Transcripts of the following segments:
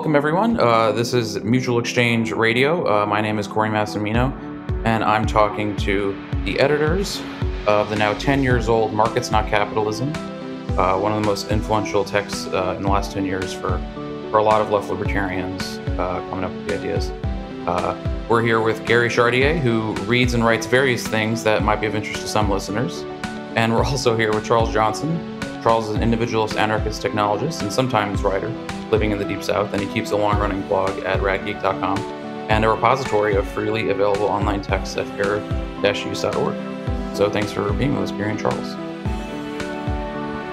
welcome everyone. Uh, this is Mutual Exchange Radio. Uh, my name is Cory Massimino, and I'm talking to the editors of the now 10 years old Markets Not Capitalism, uh, one of the most influential texts uh, in the last 10 years for, for a lot of left libertarians uh, coming up with the ideas. Uh, we're here with Gary Chartier, who reads and writes various things that might be of interest to some listeners. And we're also here with Charles Johnson. Charles is an individualist anarchist technologist and sometimes writer living in the Deep South, and he keeps a long running blog at radgeek.com and a repository of freely available online texts at fair-use.org. So thanks for being with us, Gary and Charles.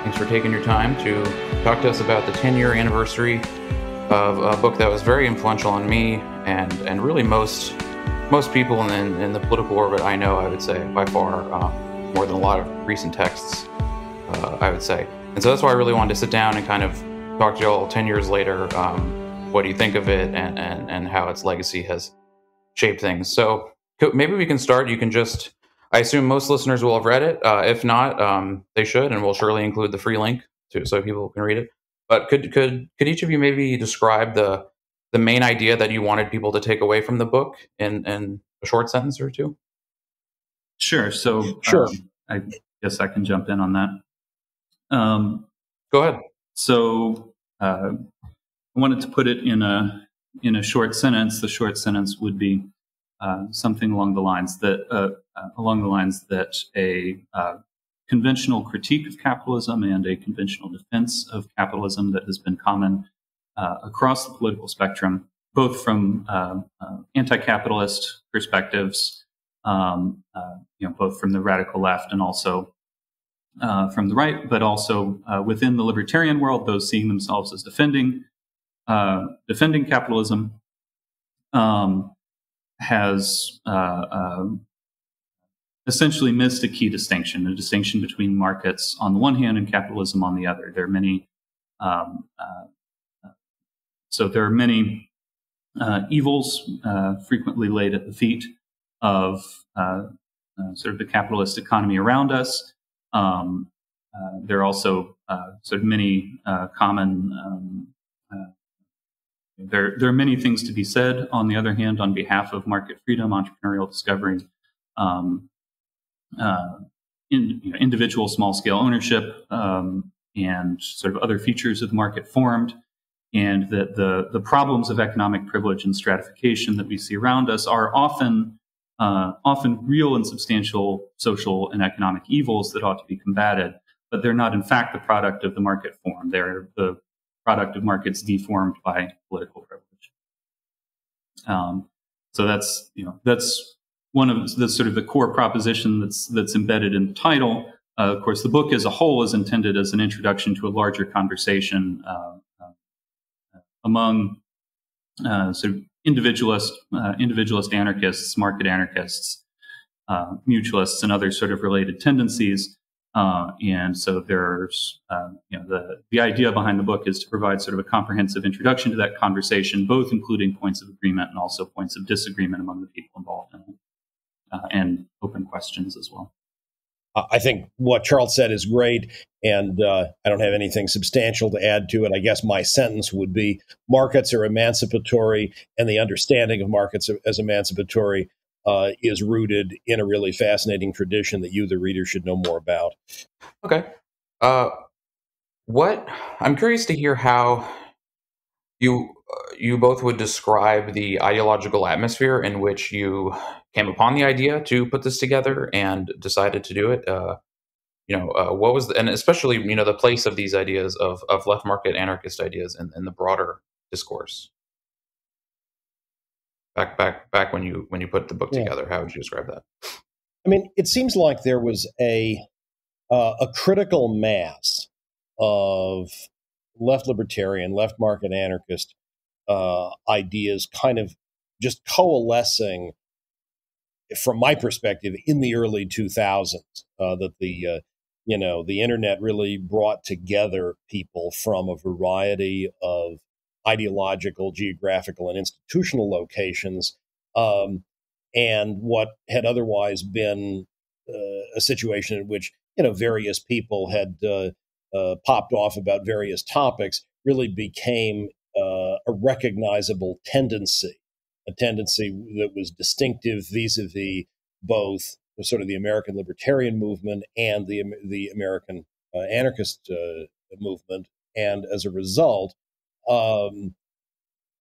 Thanks for taking your time to talk to us about the 10 year anniversary of a book that was very influential on me and, and really most most people in, in the political orbit I know, I would say, by far, uh, more than a lot of recent texts, uh, I would say. And so that's why I really wanted to sit down and kind of talk to you all 10 years later. Um, what do you think of it and, and, and how its legacy has shaped things? So maybe we can start. You can just, I assume most listeners will have read it. Uh, if not, um, they should, and we'll surely include the free link too, so people can read it. But could could could each of you maybe describe the the main idea that you wanted people to take away from the book in in a short sentence or two? Sure. So sure. Um, I guess I can jump in on that. Um, Go ahead. So uh, I wanted to put it in a in a short sentence. The short sentence would be uh, something along the lines that uh, uh along the lines that a uh, conventional critique of capitalism and a conventional defense of capitalism that has been common uh, across the political spectrum, both from anti-capitalist perspectives, um, you know, both from the radical left and also uh, from the right, but also uh, within the libertarian world, those seeing themselves as defending uh, defending capitalism um, has uh, um, essentially missed a key distinction: a distinction between markets on the one hand and capitalism on the other. There are many, um, uh, so there are many evils frequently laid at the feet of sort of the capitalist economy around us. Um, uh, there are also uh, sort of many uh, common. Um, uh, there, there are many things to be said. On the other hand, on behalf of market freedom, entrepreneurial discovery, um, uh, in, you know, individual small-scale ownership, um, and sort of other features of the market formed, and that the the problems of economic privilege and stratification that we see around us are often uh, often real and substantial social and economic evils that ought to be combated, but they're not, in fact, the product of the market form. They're the product of markets deformed by political privilege. Um, so that's you know that's one of the sort of the core proposition that's that's embedded in the title. Uh, of course, the book as a whole is intended as an introduction to a larger conversation uh, uh, among uh, sort of individualist, uh, individualist anarchists, market anarchists, uh, mutualists, and other sort of related tendencies. Uh, and so there's, uh, you know, the, the idea behind the book is to provide sort of a comprehensive introduction to that conversation, both including points of agreement and also points of disagreement among the people involved in it, uh, and open questions as well. I think what Charles said is great, and uh, I don't have anything substantial to add to it. I guess my sentence would be markets are emancipatory, and the understanding of markets as emancipatory uh, is rooted in a really fascinating tradition that you, the reader, should know more about. Okay. Uh, what I'm curious to hear how you you both would describe the ideological atmosphere in which you came upon the idea to put this together and decided to do it. Uh, you know, uh, what was the, and especially you know the place of these ideas of of left market anarchist ideas in, in the broader discourse. Back back back when you when you put the book yeah. together, how would you describe that? I mean, it seems like there was a uh, a critical mass of left libertarian, left market anarchist uh, ideas kind of just coalescing from my perspective in the early 2000s uh, that the uh, you know the internet really brought together people from a variety of ideological geographical and institutional locations um, and what had otherwise been uh, a situation in which you know various people had uh, uh, popped off about various topics really became uh, a recognizable tendency, a tendency that was distinctive vis-a-vis both sort of the American libertarian movement and the the American uh, anarchist uh, movement, and as a result, um,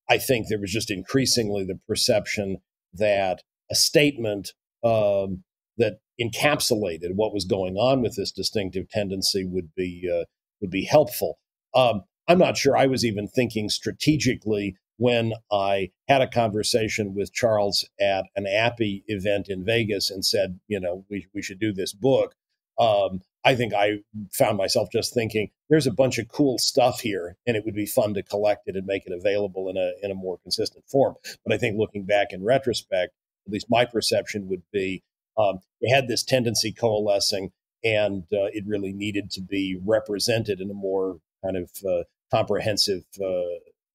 I think there was just increasingly the perception that a statement um, that encapsulated what was going on with this distinctive tendency would be uh, would be helpful. Um, I'm not sure I was even thinking strategically when I had a conversation with Charles at an APEE event in Vegas and said, you know, we, we should do this book. Um, I think I found myself just thinking, there's a bunch of cool stuff here, and it would be fun to collect it and make it available in a in a more consistent form. But I think looking back in retrospect, at least my perception would be, um, it had this tendency coalescing, and uh, it really needed to be represented in a more kind of uh, comprehensive uh,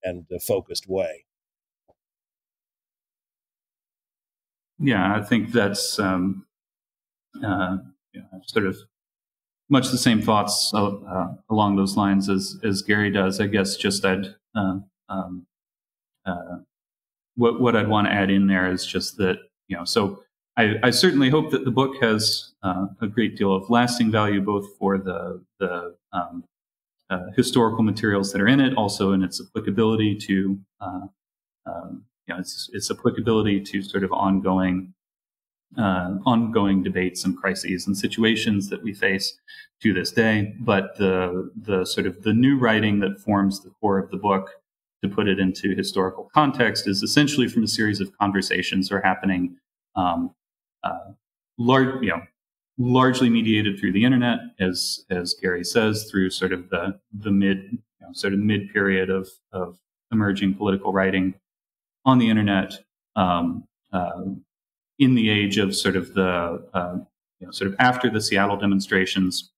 and focused way. Yeah, I think that's um, uh, sort of much the same thoughts uh, uh, along those lines as as Gary does. I guess just I'd uh, um, uh, what what I'd want to add in there is just that you know so. I, I certainly hope that the book has uh, a great deal of lasting value, both for the the um, uh, historical materials that are in it, also in its applicability to, uh, um, you know, its, its applicability to sort of ongoing, uh, ongoing debates and crises and situations that we face to this day. But the the sort of the new writing that forms the core of the book, to put it into historical context, is essentially from a series of conversations that are happening. Um, uh, large, you know, largely mediated through the internet, as as Gary says, through sort of the the mid you know, sort of mid period of of emerging political writing on the internet, um, uh, in the age of sort of the uh, you know, sort of after the Seattle demonstrations,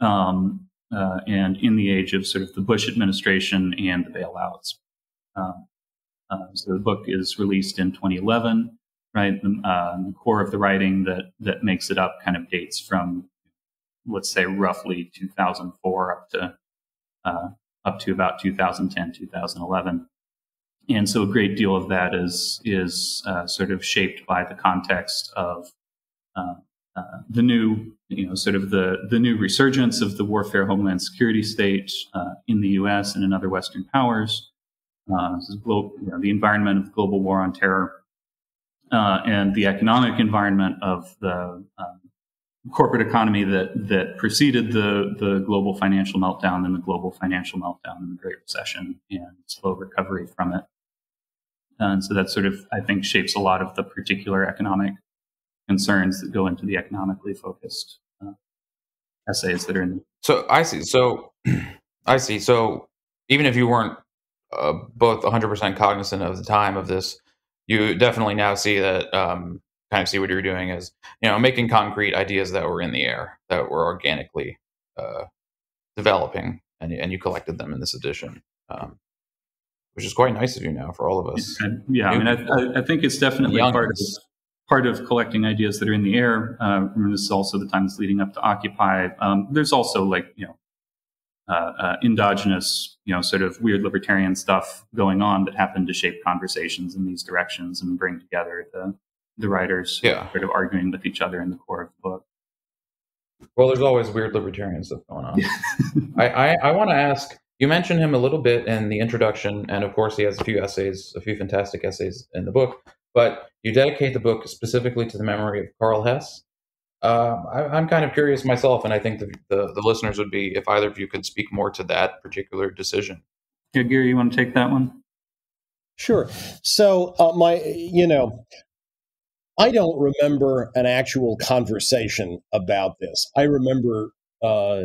um, uh, and in the age of sort of the Bush administration and the bailouts. Um, uh, so the book is released in 2011 right? The, uh, the core of the writing that that makes it up kind of dates from, let's say, roughly 2004 up to uh, up to about 2010, 2011. And so a great deal of that is is uh, sort of shaped by the context of uh, uh, the new, you know, sort of the the new resurgence of the warfare homeland security state uh, in the U.S. and in other Western powers. Global, you know, the environment of global war on terror uh, and the economic environment of the um, corporate economy that that preceded the the global financial meltdown and the global financial meltdown and the Great Recession and slow recovery from it. And so that sort of I think shapes a lot of the particular economic concerns that go into the economically focused uh, essays that are in. So I see. So I see. So even if you weren't uh, both 100% cognizant of the time of this you definitely now see that um, kind of see what you're doing is you know making concrete ideas that were in the air that were organically uh, developing and, and you collected them in this edition um, which is quite nice of you now for all of us. Yeah i mean I, I, think it's definitely part of part of collecting ideas that are in the air uh, this is also the times leading up to occupy. Um, there's also like you know uh, uh, endogenous, you know, sort of weird libertarian stuff going on that happened to shape conversations in these directions and bring together the the writers yeah. sort of arguing with each other in the core of the book. Well, there's always weird libertarian stuff going on. I, I, I want to ask. You mentioned him a little bit in the introduction, and of course, he has a few essays, a few fantastic essays in the book. But you dedicate the book specifically to the memory of Karl Hess. Uh, I, am kind of curious myself, and I think the, the, the, listeners would be if either of you could speak more to that particular decision. Yeah, Gary, you want to take that one? Sure. So, uh, my, you know, I don't remember an actual conversation about this. I remember uh,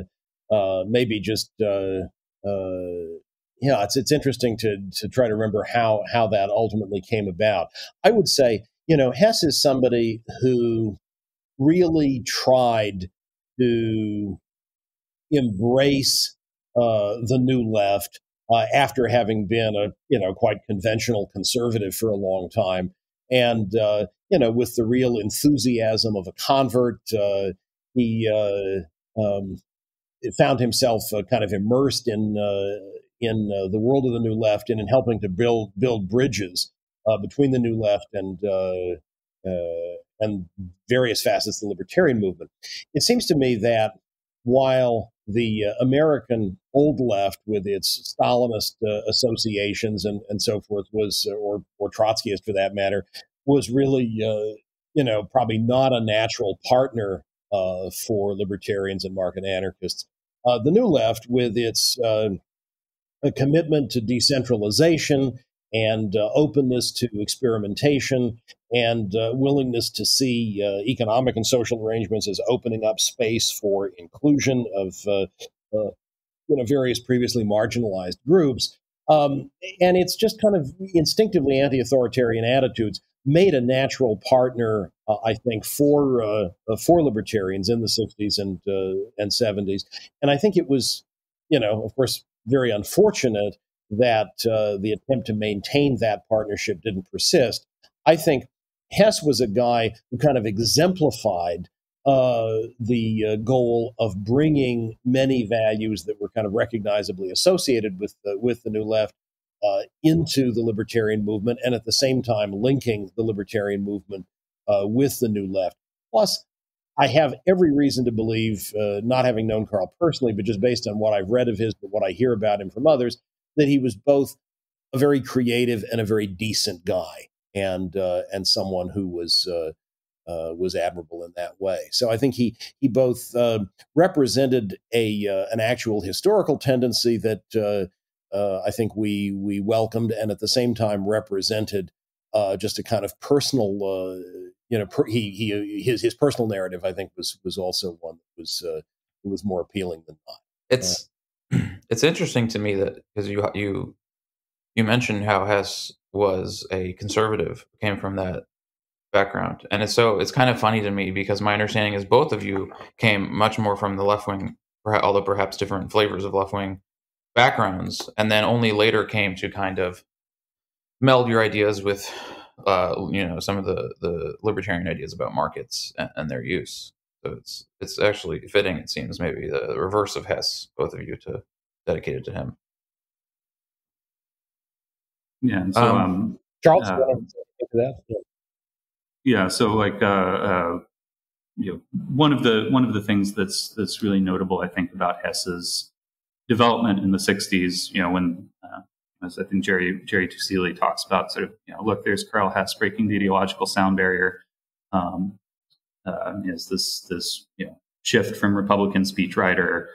uh maybe just, uh, uh, yeah, it's it's interesting to to try to remember how how that ultimately came about. I would say, you know, Hess is somebody who really tried to embrace uh, the new left uh, after having been a you know quite conventional conservative for a long time, and uh, you know with the real enthusiasm of a convert, uh, he uh, um, found himself uh, kind of immersed in in the world of the New Left and in helping to build build bridges between the New Left and and various facets of the libertarian movement. It seems to me that while the uh, American old left, with its Stalinist uh, associations and, and so forth, was uh, or or Trotskyist for that matter, was really uh, you know probably not a natural partner for libertarians and market anarchists. the New Left, with its commitment to decentralization and uh, openness to experimentation and uh, willingness to see uh, economic and social arrangements as opening up space for inclusion of uh, uh, you know various previously marginalized groups. Um, and it's just kind of instinctively anti-authoritarian attitudes made a natural partner, uh, I think, for for libertarians in the '60s and and '70s. And I think it was, you know, of course, very unfortunate that uh, the attempt to maintain that partnership didn't persist. I think Hess was a guy who kind of exemplified uh, the uh, goal of bringing many values that were kind of recognizably associated with the, with the New Left uh, into the libertarian movement, and at the same time linking the libertarian movement uh, with the New Left. Plus, I have every reason to believe, uh, not having known Karl personally, but just based on what I've read of his, but what I hear about him from others, that he was both a very creative and a very decent guy, and uh, and someone who was uh, uh was admirable in that way. So I think he he both uh, represented a uh, an actual historical tendency that I think we we welcomed, and at the same time represented just a kind of personal you know, per, he he his his personal narrative, I think, was was also one that was uh, was more appealing than not. It's uh, it's interesting to me that because you you you mentioned how Hess was a conservative, came from that background, and it's so it's kind of funny to me because my understanding is both of you came much more from the left wing, although perhaps different flavors of left wing backgrounds, and then only later came to kind of meld your ideas with uh, you know some of the the libertarian ideas about markets and, and, their use. So it's it's actually fitting. It seems maybe the reverse of Hess, both of you, to dedicate it to him. Yeah. so um, um, Charles, uh, that? Yeah. yeah. So like uh, uh, you know, one of the one of the things that's that's really notable, I think, about Hess's development in the '60s. You know, when uh, as I think Jerry Jerry Tuccille talks about, sort of, you know, look, there's Karl Hess breaking the ideological sound barrier. Um, uh, is this this you know shift from Republican speechwriter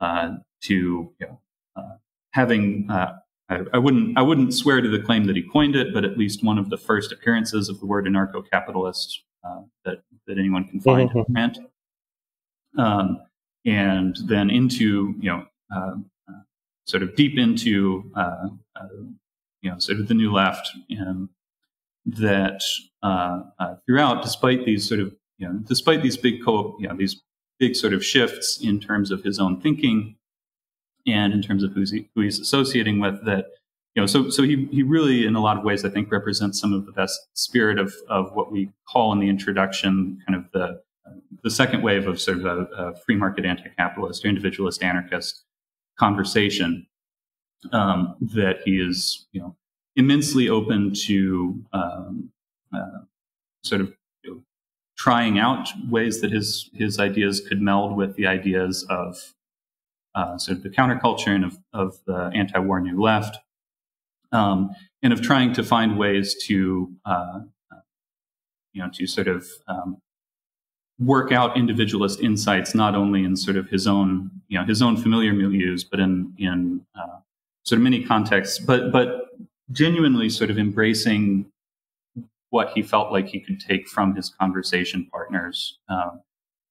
uh, to you know uh, having uh, I, I, wouldn't I wouldn't swear to the claim that he coined it, but at least one of the first appearances of the word anarcho-capitalist uh, that that anyone can find mm-hmm. in print. Um, and then into you know uh, sort of deep into uh, uh, you know sort of the new left, and that uh, uh, throughout, despite these sort of you know despite these big co you know these big sort of shifts in terms of his own thinking and in terms of who's he, who he's associating with, that you know so so he he really in a lot of ways I think represents some of the best spirit of of what we call in the introduction kind of the the second wave of sort of a, a free market anti-capitalist or individualist anarchist conversation um, that he is, you know, immensely open to um, uh, sort of you know, trying out ways that his his ideas could meld with the ideas of uh, sort of the counterculture and of, of the anti-war new left, um, and of trying to find ways to uh, you know to sort of um, work out individualist insights not only in sort of his own you know his own familiar milieus but in in uh, sort of many contexts but but genuinely sort of embracing what he felt like he could take from his conversation partners um,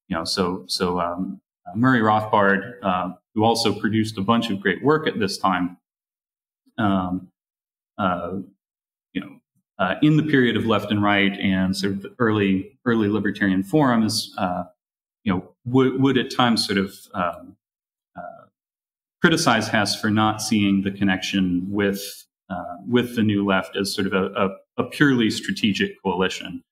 you know so so um, Murray Rothbard uh, who also produced a bunch of great work at this time um, uh, you know uh, in the period of left and right and sort of the early early libertarian forums, uh, you know, would, would at times sort of um, uh, criticize Hess for not seeing the connection with uh, with the new left as sort of a, a, a purely strategic coalition.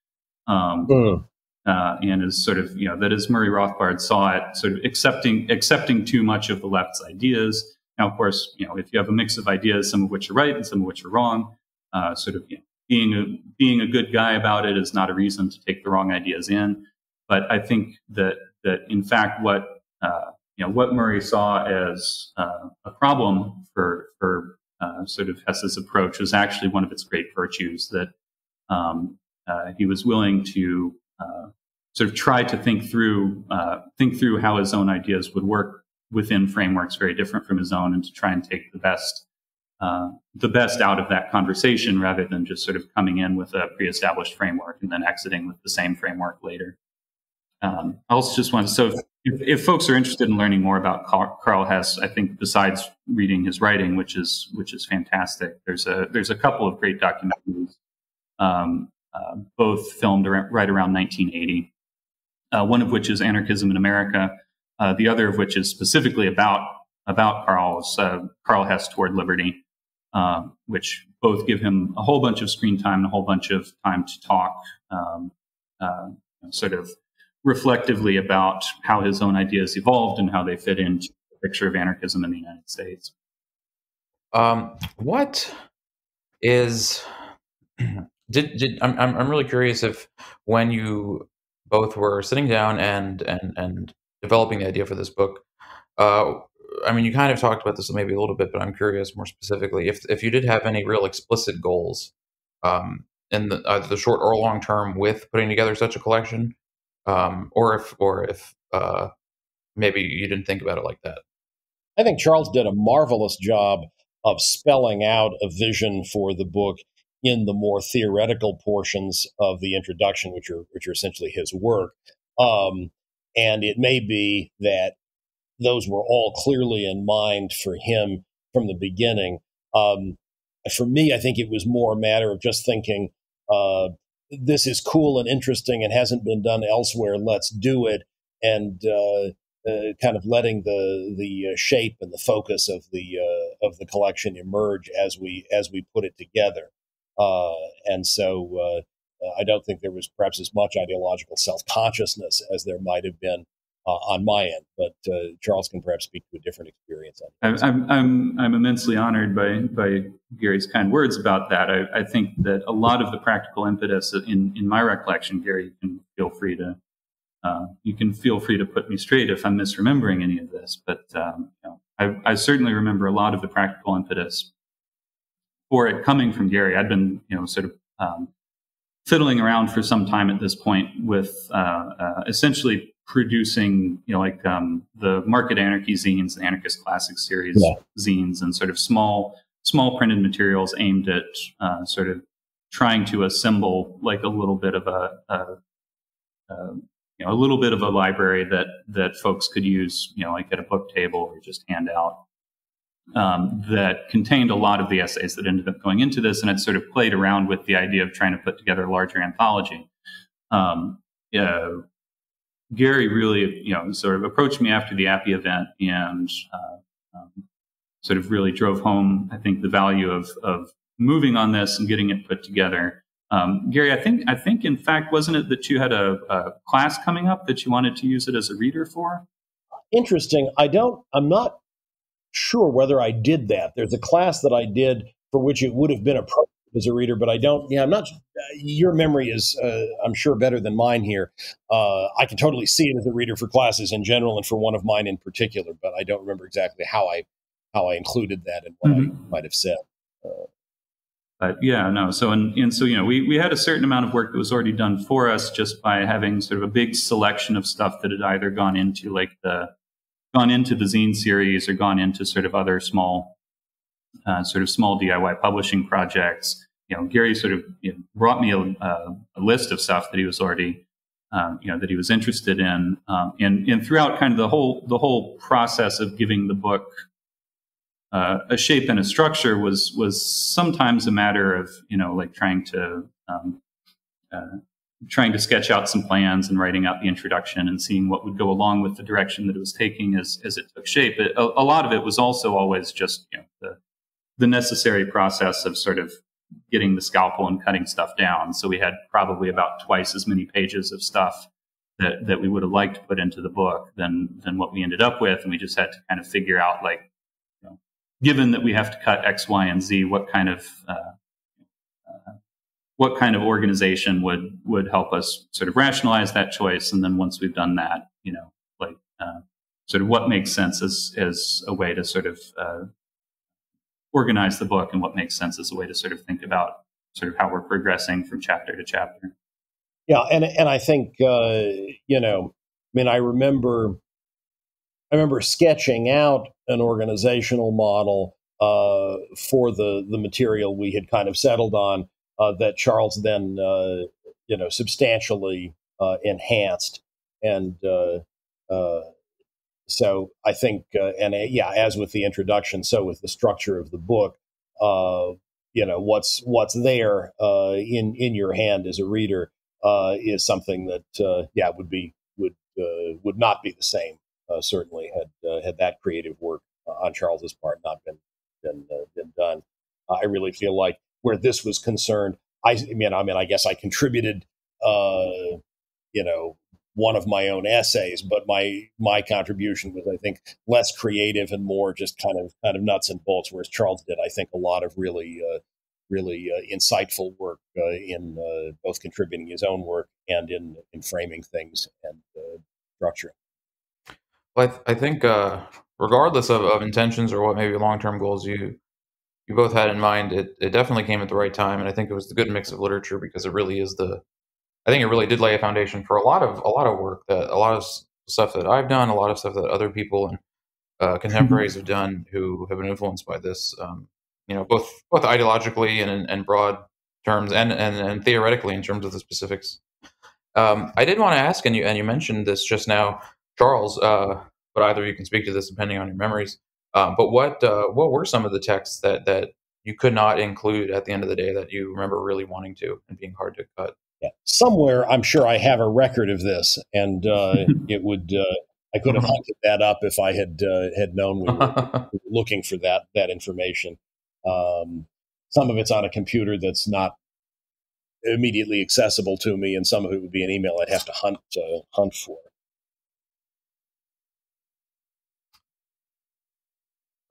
Um, mm. And as sort of you know that as Murray Rothbard saw it, sort of accepting accepting too much of the left's ideas Now, of course, you know, if you have a mix of ideas, some of which are right and some of which are wrong, uh, sort of you know, being a being a good guy about it is not a reason to take the wrong ideas in. But I think that that in fact what uh, you know what Murray saw as uh, a problem for for uh, sort of Hess's approach was actually one of its great virtues that um, uh, he was willing to uh, sort of try to think through think through how his own ideas would work within frameworks very different from his own, and to try and take the best uh, the best out of that conversation rather than just sort of coming in with a pre-established framework and then exiting with the same framework later. Um, I also just want to, so if, if, folks are interested in learning more about Karl Hess, I think besides reading his writing, which is which is fantastic, there's a there's a couple of great documentaries, um, uh, both filmed right around 1980. Uh, one of which is Anarchism in America, uh, the other of which is specifically about about Karl's uh, Karl Hess toward liberty. Um, which both give him a whole bunch of screen time and a whole bunch of time to talk, um, uh, sort of reflectively about how his own ideas evolved and how they fit into the picture of anarchism in the United States. Um, what is did, did I'm I'm really curious if when you both were sitting down and and and developing the idea for this book, uh, I mean, you kind of talked about this maybe a little bit, but I'm curious more specifically if if you did have any real explicit goals um, in the, either the short or long term with putting together such a collection, um, or if or if uh, maybe you didn't think about it like that. I think Charles did a marvelous job of spelling out a vision for the book in the more theoretical portions of the introduction, which are which are essentially his work. Um, and it may be that those were all clearly in mind for him from the beginning. Um, for me, I think it was more a matter of just thinking, uh, this is cool and interesting and hasn't been done elsewhere. Let's do it. And uh, uh, kind of letting the the uh, shape and the focus of the uh, of the collection emerge as we as we put it together. Uh, and so I don't think there was perhaps as much ideological self consciousness as there might have been uh, on my end. But uh, Charles can perhaps speak to a different experience. I'm, I'm, I'm immensely honored by, by Gary's kind words about that. I, I, think that a lot of the practical impetus in, in my recollection, Gary, you can feel free to uh, you can feel free to put me straight if I'm misremembering any of this. But um, you know, I, I, certainly remember a lot of the practical impetus for it coming from Gary. I'd been you know sort of um, fiddling around for some time at this point with uh, uh, essentially producing, you know, like um, the Market Anarchy zines, the Anarchist Classic Series yeah. zines, and sort of small, small printed materials aimed at uh, sort of trying to assemble like a little bit of a, a, a, you know, a little bit of a library that that folks could use, you know, like at a book table or just hand out. Um, that contained a lot of the essays that ended up going into this, and it sort of played around with the idea of trying to put together a larger anthology. Um, yeah, Gary really, you know, sort of approached me after the APEE event and uh, um, sort of really drove home, I think, the value of of moving on this and getting it put together. Um, Gary, I think, I think, in fact, wasn't it that you had a, a, class coming up that you wanted to use it as a reader for? Interesting. I don't. I'm not sure whether I did that. There's a class that I did for which it would have been appropriate as a reader, but I don't. Yeah, I'm not. Your memory is, uh, I'm sure, better than mine here. Uh, I can totally see it as a reader for classes in general and for one of mine in particular, but I don't remember exactly how I how I included that and what mm-hmm. I might have said. Uh, but yeah, no. So and, and so you know, we we had a certain amount of work that was already done for us just by having sort of a big selection of stuff that had either gone into like the gone into the zine series or gone into sort of other small uh, sort of small DIY publishing projects. You know, Gary sort of you know, brought me a, a, list of stuff that he was already, um, you know, that he was interested in, um, and and throughout kind of the whole the whole process of giving the book uh, a shape and a structure was was sometimes a matter of you know like trying to um, uh, trying to sketch out some plans and writing out the introduction and seeing what would go along with the direction that it was taking as as it took shape. It, a, a lot of it was also always just you know the the necessary process of sort of getting the scalpel and cutting stuff down. So we had probably about twice as many pages of stuff that, that we would have liked to put into the book than, than what we ended up with. And we just had to kind of figure out like, you know, given that we have to cut X, Y, and Z, what kind of uh, what kind of organization would would help us sort of rationalize that choice? And then once we've done that, you know, like uh, sort of what makes sense as as a way to sort of uh, organize the book, and what makes sense as a way to sort of think about sort of how we're progressing from chapter to chapter. Yeah, and and I think uh, you know, I mean, I remember I remember sketching out an organizational model uh, for the the material we had kind of settled on that Charles then uh, you know substantially uh, enhanced, and uh, uh, so I think and yeah, as with the introduction, so with the structure of the book, you know what's what's there in in your hand as a reader is something that yeah would be would would not be the same uh, certainly had uh, had that creative work uh, on Charles's part not been been been done. I really feel like where this was concerned, I, I mean, I mean, I guess I contributed, uh, you know, one of my own essays, but my my contribution was, I think, less creative and more just kind of kind of nuts and bolts. Whereas Charles did, I think, a lot of really uh, really uh, insightful work uh, in both contributing his own work and in in framing things and structuring. Well, I, th- I think uh, regardless of, of intentions or what maybe long term goals you you both had in mind, it, it definitely came at the right time, and I think it was the good mix of literature because it really is the. I think it really did lay a foundation for a lot of a lot of work that a lot of stuff that I've done, a lot of stuff that other people and uh, contemporaries have done who have been influenced by this. Um, you know, both both ideologically and in broad terms, and, and and theoretically in terms of the specifics. Um, I did want to ask, and you and you mentioned this just now. Charles, uh, but either you can speak to this depending on your memories. Um, but what uh, what were some of the texts that that you could not include at the end of the day that you remember really wanting to and being hard to cut? Yeah. Somewhere, I'm sure I have a record of this, and uh, it would uh, I could have hunted that up if I had uh, had known we were looking for that that information. Um, some of it's on a computer that's not immediately accessible to me, and some of it would be an email I'd have to hunt uh, hunt for.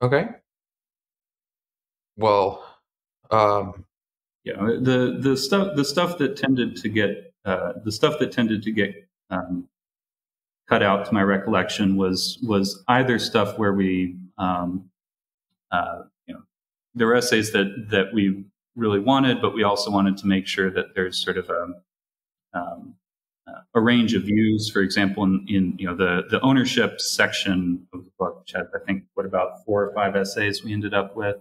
Okay. Well, um, yeah, the the stuff the stuff that tended to get uh, the stuff that tended to get um, cut out to my recollection was was either stuff where we um, uh, you know there were essays that that we really wanted, but we also wanted to make sure that there's sort of a um, a range of views. For example, in, in, you know the the ownership section of the book, which I think what about four or five essays we ended up with.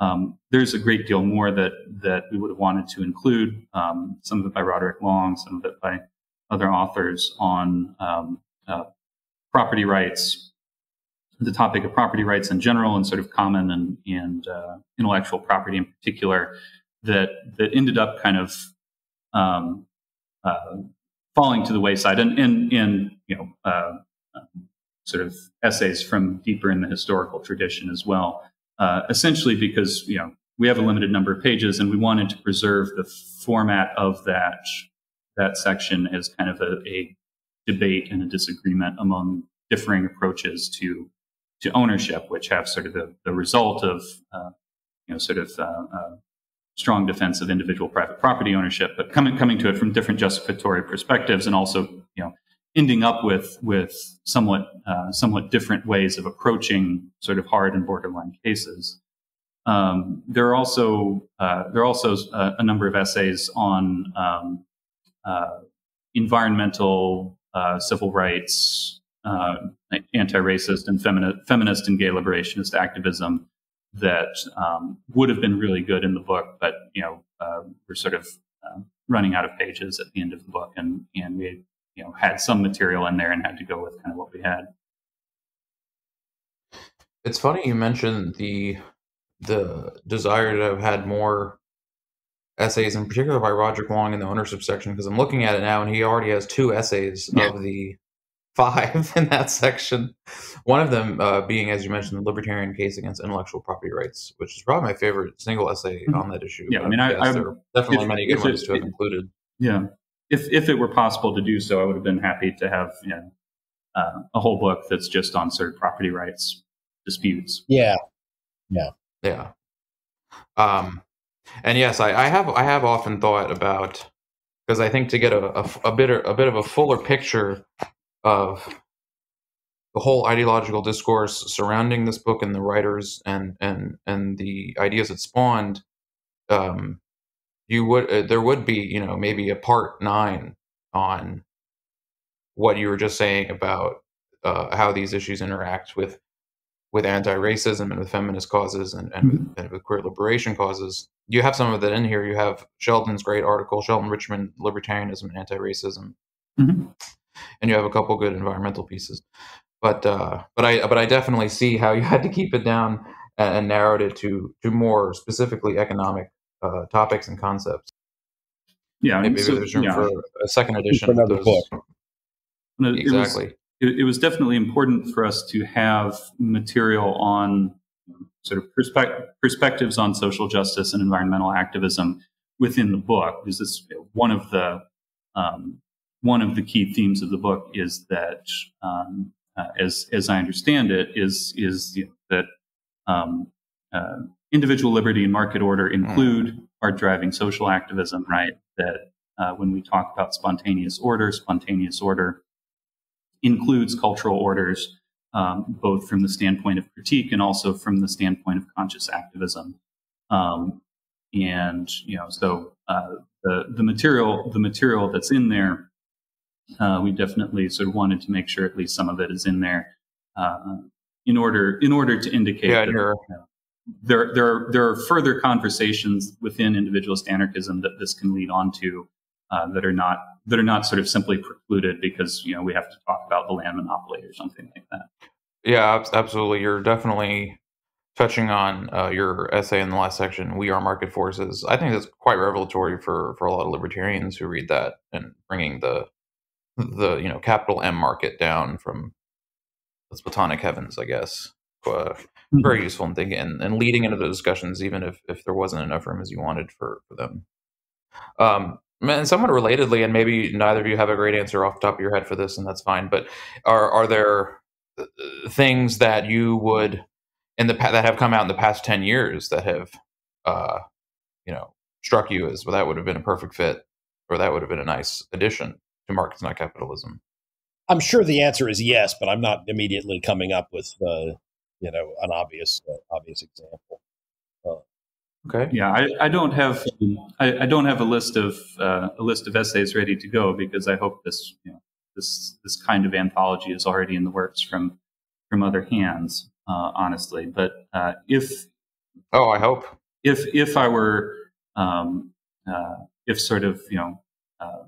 Um, there's a great deal more that that we would have wanted to include. Um, some of it by Roderick Long, some of it by other authors on um, uh, property rights, the topic of property rights in general, and sort of common and and uh, intellectual property in particular. That that ended up kind of um, uh, falling to the wayside and in, you know uh, sort of essays from deeper in the historical tradition as well. Uh, essentially, because you know we have a limited number of pages, and we wanted to preserve the format of that that section as kind of a, a debate and a disagreement among differing approaches to to ownership, which have sort of the, the result of uh, you know sort of uh, uh, strong defense of individual private property ownership, but coming coming to it from different justificatory perspectives, and also you know ending up with with somewhat uh, somewhat different ways of approaching sort of hard and borderline cases. Um, there are also uh, there are also a, uh, a, number of essays on um, uh, environmental uh, civil rights, uh, anti-racist and feminist, feminist and gay liberationist activism that um, would have been really good in the book, but you know uh, we're sort of uh, running out of pages at the end of the book, and and we you know had some material in there and had to go with kind of what we had. It's funny you mentioned the the desire to have had more essays, in particular by Roger Long in the ownership section, because I'm looking at it now, and he already has two essays yeah. of the five in that section. One of them uh, being, as you mentioned, the libertarian case against intellectual property rights, which is probably my favorite single essay mm-hmm. on that issue. Yeah, I mean, I, I there are definitely if, many good ones it, to have included. Yeah, if if it were possible to do so, I would have been happy to have you know, uh, a whole book that's just on sort of property rights disputes. Yeah, Yeah. Yeah. Um, and yes, I, I have I have often thought about because I think to get a, a, a bit a bit of a fuller picture of the whole ideological discourse surrounding this book and the writers and and and the ideas it spawned, um, you would uh, there would be you know maybe a part nine on what you were just saying about uh, how these issues interact with with anti-racism and with feminist causes and, and, mm-hmm. with, and, with, queer liberation causes. You have some of that in here. You have Sheldon's great article, Sheldon Richman, Libertarianism and Anti-Racism. Mm-hmm. And you have a couple good environmental pieces. But uh, but I but I definitely see how you had to keep it down and, and narrowed it to to more specifically economic uh, topics and concepts. Yeah, maybe so, there's room yeah. for a second edition. For another book. No, exactly. It was, it, it was definitely important for us to have material on sort of perspect- perspectives on social justice and environmental activism within the book because this one of the um, one of the key themes of the book is that um, uh, as as I understand it is is you know, that um, uh, individual liberty and market order include mm. our driving social activism right that uh, when we talk about spontaneous order spontaneous order includes cultural orders, um, both from the standpoint of critique and also from the standpoint of conscious activism. Um, and you know, so uh, the the material the material that's in there, uh, we definitely sort of wanted to make sure at least some of it is in there uh, in order in order to indicate yeah, that, you know, there there are, there are further conversations within individualist anarchism that this can lead on to uh, that are not that are not sort of simply precluded because you know we have to talk about the land monopoly or something like that. Yeah, absolutely. You're definitely touching on uh, your essay in the last section. We are market forces. I think that's quite revelatory for for a lot of libertarians who read that and bringing the the you know capital M market down from its platonic heavens, I guess. Uh, mm-hmm. Very useful in thinking and, and leading into the discussions, even if if there wasn't enough room as you wanted for for them. Um, and somewhat relatedly, and maybe neither of you have a great answer off the top of your head for this, and that's fine. But are are there uh, things that you would in the that have come out in the past ten years that have, uh, you know, struck you as well, that would have been a perfect fit, or that would have been a nice addition to markets not capitalism? I'm sure the answer is yes, but I'm not immediately coming up with uh, you know an obvious uh, obvious example. Okay. Yeah, I, I don't have I, I, don't have a list of uh, a list of essays ready to go because I hope this you know, this this kind of anthology is already in the works from from other hands. Uh, honestly, but uh, if oh, I hope if if I were um, uh, if sort of you know uh,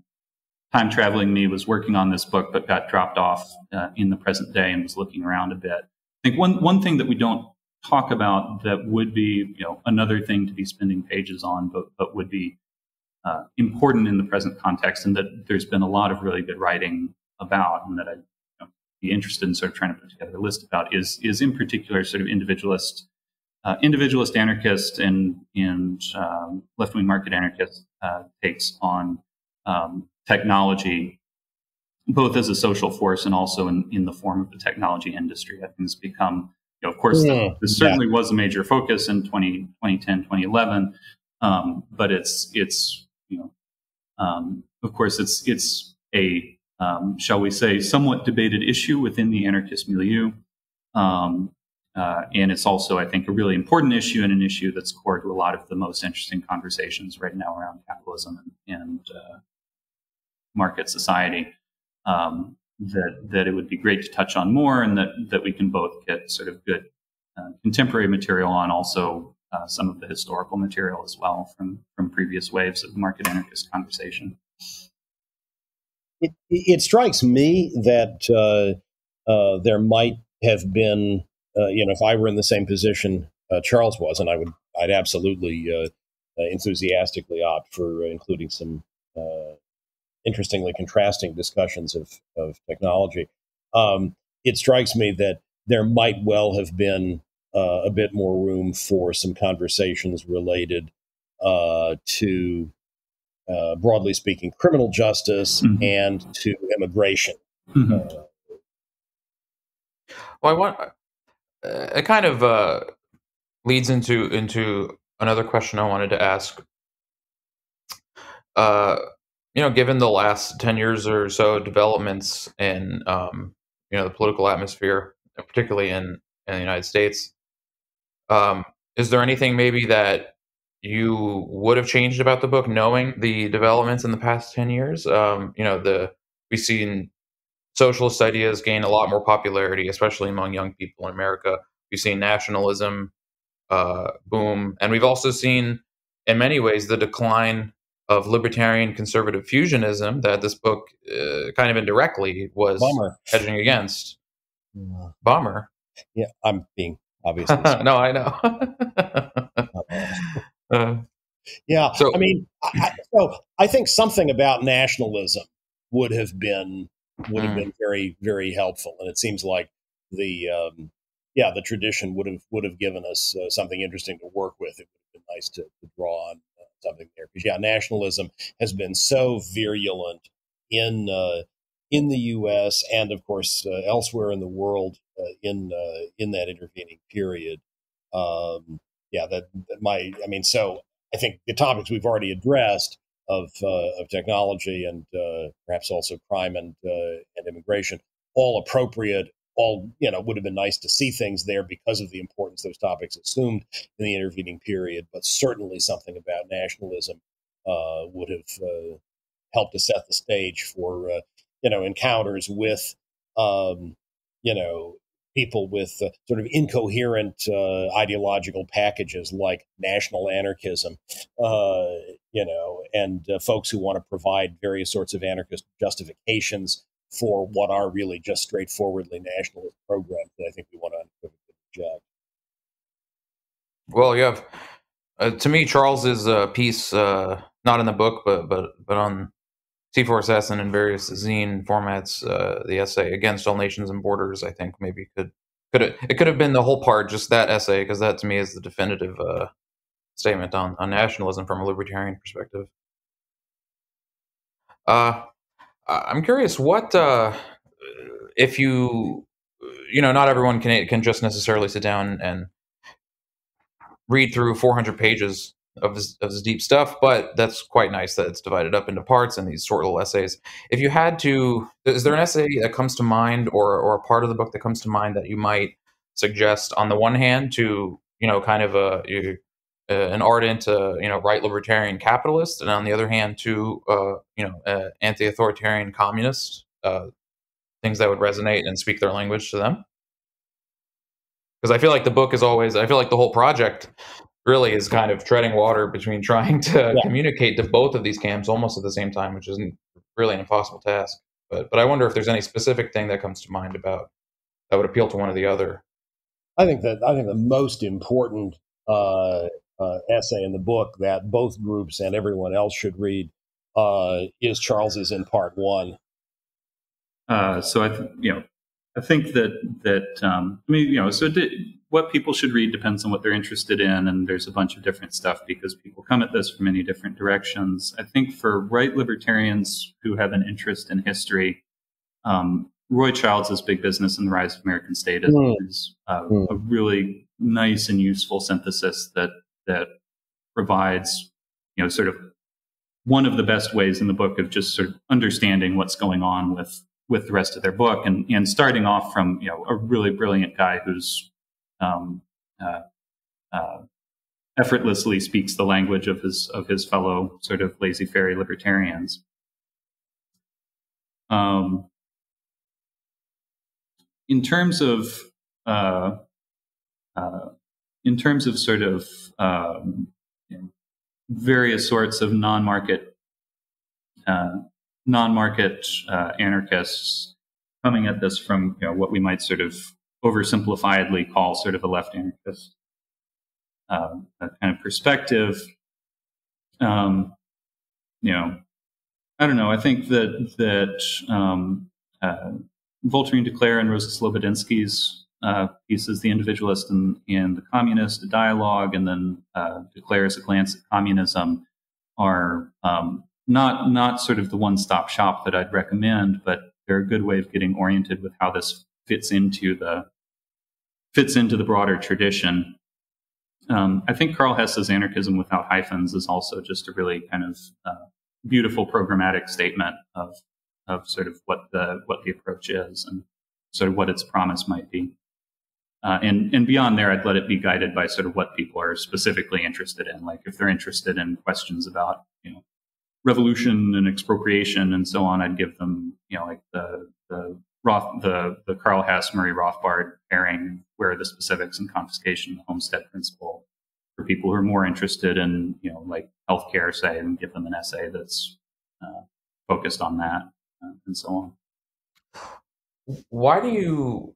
time traveling me was working on this book but got dropped off uh, in the present day and was looking around a bit. I think one one thing that we don't talk about that would be you know another thing to be spending pages on, but but would be uh, important in the present context, and that there's been a lot of really good writing about, and that I'd you know, be interested in sort of trying to put together a list about is is in particular sort of individualist. Uh, individualist anarchist and and um, left wing market anarchist uh, takes on um, technology, both as a social force and also in, in the form of the technology industry. I think it's become know, of course, mm, this certainly yeah. was a major focus in 20, 2010, 2011, um, but it's it's you know, um, of course, it's it's a um, shall we say somewhat debated issue within the anarchist milieu. Um, uh, and it's also, I think, a really important issue and an issue that's core to a lot of the most interesting conversations right now around capitalism and, and uh, market society. Um, that that it would be great to touch on more, and that that we can both get sort of good uh, contemporary material on, also uh, some of the historical material as well from from previous waves of market anarchist conversation. It, it strikes me that uh, uh there might have been, uh, you know, if I were in the same position uh, Charles was, and I would, I'd absolutely enthusiastically opt for including some interestingly contrasting discussions of, of technology. Um, it strikes me that there might well have been uh, a bit more room for some conversations related uh, to, uh, broadly speaking, criminal justice mm-hmm. and to immigration. Mm-hmm. Uh, well, I want it kind of uh, leads into into another question I wanted to ask. You know, given the last ten years or so developments in um, you know the political atmosphere, particularly in in the United States, um, is there anything maybe that you would have changed about the book, knowing the developments in the past ten years? Um, you know, the we've seen socialist ideas gain a lot more popularity, especially among young people in America. We've seen nationalism uh, boom, and we've also seen, in many ways, the decline of libertarian conservative fusionism that this book uh, kind of indirectly was Bummer. hedging against. Yeah. Bummer. Yeah, I'm being obviously. no, I know. uh, yeah, So- I mean, I, I, so I think something about nationalism would have been would have Mm. been very very helpful, and it seems like the um, yeah the tradition would have would have given us uh, something interesting to work with. It would have been nice to, to draw on something there because yeah, nationalism has been so virulent in uh, in the U.S. and of course uh, elsewhere in the world uh, in uh, in that intervening period. Um, yeah, that, that my I mean, so I think the topics we've already addressed of uh, of technology and uh, perhaps also crime and and immigration, all appropriate. All you know would have been nice to see things there because of the importance those topics assumed in the intervening period. But certainly something about nationalism uh, would have uh, helped to set the stage for uh, you know encounters with um, you know people with uh, sort of incoherent uh, ideological packages like national anarchism, uh, you know, and folks who want to provide various sorts of anarchist justifications for what are really just straightforwardly nationalist programs that I think we want to reject. well, have uh, to me Charles's uh, piece, uh, not in the book, but but but on C4 Assassin and various zine formats, uh, the essay against all nations and borders. I think maybe could could it, it could have been the whole part, just that essay, because that to me is the definitive uh, statement on on nationalism from a libertarian perspective. Uh, I'm curious what uh, if you you know not everyone can can just necessarily sit down and read through 400 pages of this, of this deep stuff, but that's quite nice that it's divided up into parts and these short little essays. If you had to, is there an essay that comes to mind or, or a part of the book that comes to mind that you might suggest on the one hand to, you know, kind of a, uh, an ardent, uh, you know, right libertarian capitalist, and on the other hand to, uh, you know, uh, anti-authoritarian communist, uh, things that would resonate and speak their language to them? Because I feel like the book is always, I feel like the whole project really is kind of treading water between trying to Yeah. communicate to both of these camps almost at the same time, which isn't really an impossible task. But but I wonder if there's any specific thing that comes to mind about that would appeal to one or the other. I think that I think the most important uh, uh, essay in the book that both groups and everyone else should read uh, is Charles's in part one. Uh, so I, th- you know, I think that that um, I mean, you know, so di- what people should read depends on what they're interested in, and there's a bunch of different stuff because people come at this from many different directions. I think for right libertarians who have an interest in history, um, Roy Childs' Big Business and the Rise of American Statism, Mm. is uh, Mm. a really nice and useful synthesis that that provides, you know, sort of one of the best ways in the book of just sort of understanding what's going on with with the rest of their book and and starting off from you know a really brilliant guy who's um, uh, uh, effortlessly speaks the language of his of his fellow sort of laissez-faire libertarians. Um, in terms of uh, uh, in terms of sort of um, you know, various sorts of non-market uh, non-market uh, anarchists coming at this from you know, what we might sort of oversimplifiedly call sort of a left anarchist uh, kind of perspective. Um, you know, I don't know. I think that that um, uh, Voltairine de Cleyre and Rosa Slobodinsky's uh, pieces, The Individualist and, and the Communist, a dialogue, and then uh, de Cleyre's A Glance at Communism, are um, not not sort of the one stop shop that I'd recommend, but they're a good way of getting oriented with how this fits into the fits into the broader tradition. um, I think Karl Hess's anarchism without hyphens is also just a really kind of uh, beautiful programmatic statement of of sort of what the what the approach is and sort of what its promise might be. Uh, and and beyond there, I'd let it be guided by sort of what people are specifically interested in. Like if they're interested in questions about you know revolution and expropriation and so on, I'd give them you know like the the Roth, the the Karl Hess Murray Rothbard pairing, where the specifics and confiscation, the homestead principle. For people who are more interested in you know like healthcare, say, and give them an essay that's uh, focused on that uh, and so on. Why do you?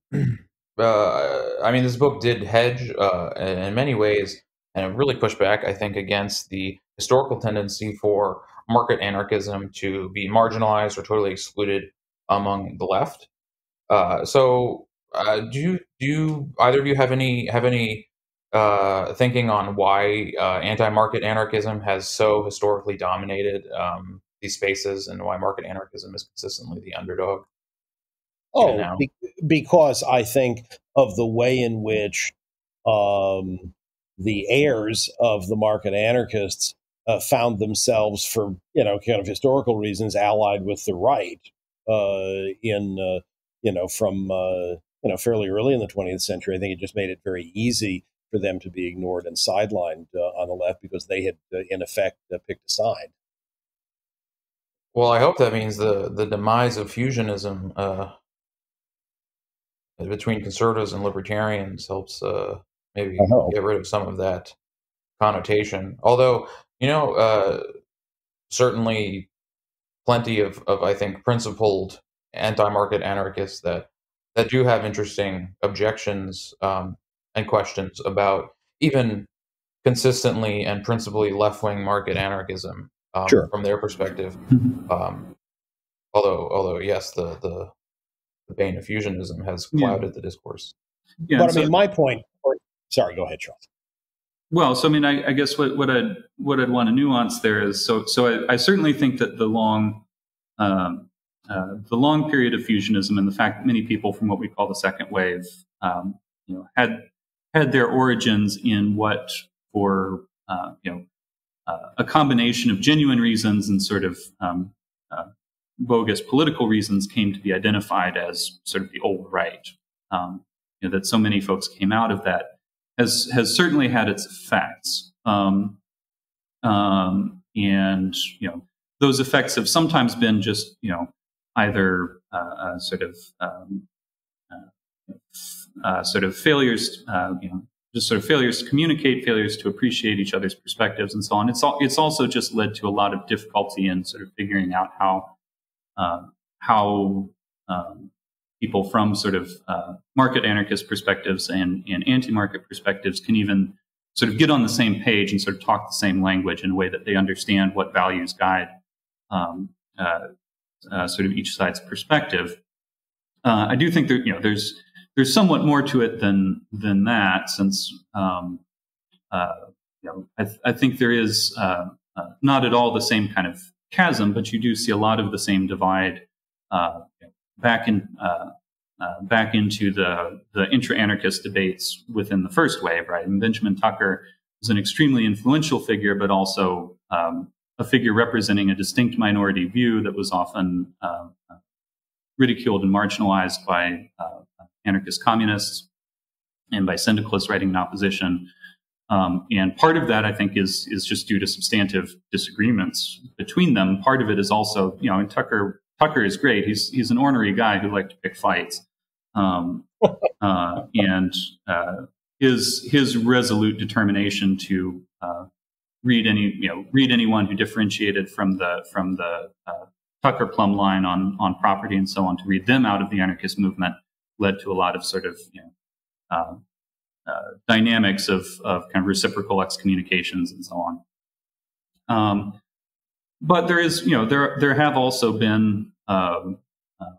Uh, I mean, this book did hedge uh, in many ways, and really pushed back, I think, against the historical tendency for market anarchism to be marginalized or totally excluded among the left. Uh, so, uh, do you do you, either of you have any have any uh, thinking on why uh, anti-market anarchism has so historically dominated um, these spaces, and why market anarchism is consistently the underdog? Oh, be- because I think of the way in which um, the heirs of the market anarchists uh, found themselves, for you know, kind of historical reasons, allied with the right uh, in uh, you know from uh, you know fairly early in the 20th century. I think it just made it very easy for them to be ignored and sidelined uh, on the left because they had, uh, in effect, picked a side. Well, I hope that means the the demise of fusionism between conservatives and libertarians helps uh, maybe get rid of some of that connotation. Although, you know, uh, certainly plenty of, of I think principled anti-market anarchists that that do have interesting objections um, and questions about even consistently and principally left-wing market anarchism um, sure. from their perspective. Mm-hmm. Um, although, although yes, the the the bane of fusionism has clouded yeah. the discourse. Yeah, but so, I mean, my point. Or, sorry, go ahead, Charles. Well, so I mean, I, I guess what, what I'd what I'd want to nuance there is so so I, I certainly think that the long um, uh, the long period of fusionism and the fact that many people from what we call the second wave, um, you know, had had their origins in what for uh, you know uh, a combination of genuine reasons and sort of um, uh, bogus political reasons came to be identified as sort of the old right. Um, you know, that so many folks came out of that has has certainly had its effects. Um, um, and you know, those effects have sometimes been just you know either uh, uh, sort of um, uh, uh sort of failures, uh, you know, just sort of failures to communicate, failures to appreciate each other's perspectives, and so on. It's all, it's also just led to a lot of difficulty in sort of figuring out how uh, how um, people from sort of uh, market anarchist perspectives and, and anti-market perspectives can even sort of get on the same page and sort of talk the same language in a way that they understand what values guide um, uh, uh, sort of each side's perspective. Uh, I do think that you know there's there's somewhat more to it than than that, since um, uh, you know I, th- I, think there is uh, not at all the same kind of chasm, but you do see a lot of the same divide uh, back in uh, uh, back into the the intra-anarchist debates within the first wave, right? And Benjamin Tucker was an extremely influential figure, but also um, a figure representing a distinct minority view that was often uh, ridiculed and marginalized by uh, anarchist communists and by syndicalists writing in opposition. Um, and part of that, I think, is is just due to substantive disagreements between them. Part of it is also, you know, and Tucker Tucker is great. He's he's an ornery guy who likes to pick fights, um, uh, and uh, his his resolute determination to uh, read any you know read anyone who differentiated from the from the uh, Tucker plumb line on on property and so on to read them out of the anarchist movement led to a lot of sort of you know uh, dynamics of, of kind of reciprocal excommunications and so on. Um, but there is, you know, there there have also been um, uh,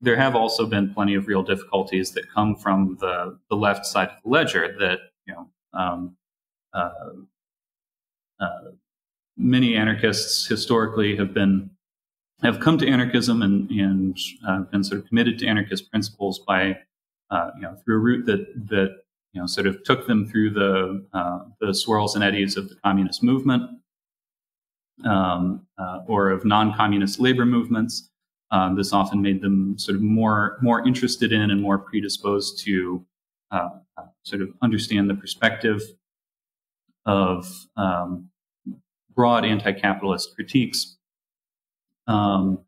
there have also been plenty of real difficulties that come from the the left side of the ledger that you know um, uh, uh many anarchists historically have been have come to anarchism and and uh, been sort of committed to anarchist principles by uh, you know through a route that that you know sort of took them through the uh, the swirls and eddies of the communist movement um, uh, or of non-communist labor movements. Um, this often made them sort of more more interested in and more predisposed to uh, sort of understand the perspective of um, broad anti-capitalist critiques um,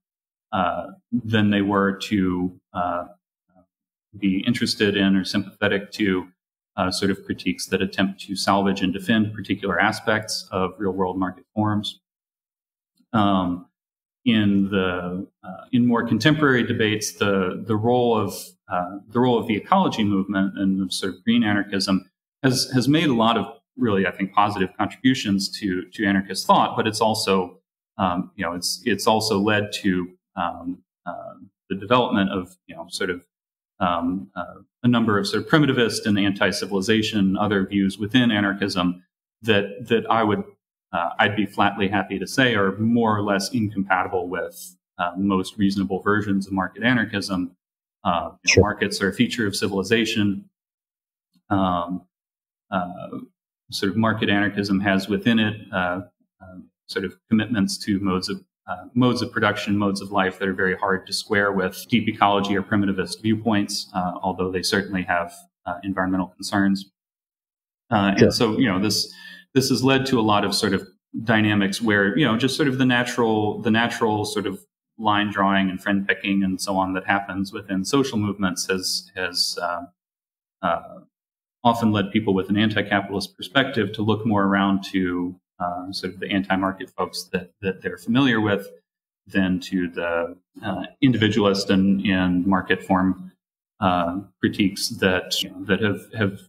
uh, than they were to uh, be interested in or sympathetic to uh, sort of critiques that attempt to salvage and defend particular aspects of real world market forms. Um, in the uh, in more contemporary debates, the the role of uh, the role of the ecology movement and of sort of green anarchism has has made a lot of really I think positive contributions to to anarchist thought, but it's also um, you know it's it's also led to um, uh, the development of you know sort of um, uh, a number of sort of primitivist and anti-civilization other views within anarchism that that I would uh, I'd be flatly happy to say are more or less incompatible with uh, most reasonable versions of market anarchism. Uh, sure. Markets are a feature of civilization. Um, uh, sort of market anarchism has within it uh, sort of commitments to modes of uh, modes of production, modes of life that are very hard to square with deep ecology or primitivist viewpoints, uh, although they certainly have uh, environmental concerns. Uh. And so, you know, this this has led to a lot of sort of dynamics where you know just sort of the natural the natural sort of line drawing and friend picking and so on that happens within social movements has has uh, uh, often led people with an anti-capitalist perspective to look more around to uh, sort of the anti-market folks that, that they're familiar with than to the uh, individualist and, and market form uh, critiques that you know, that have have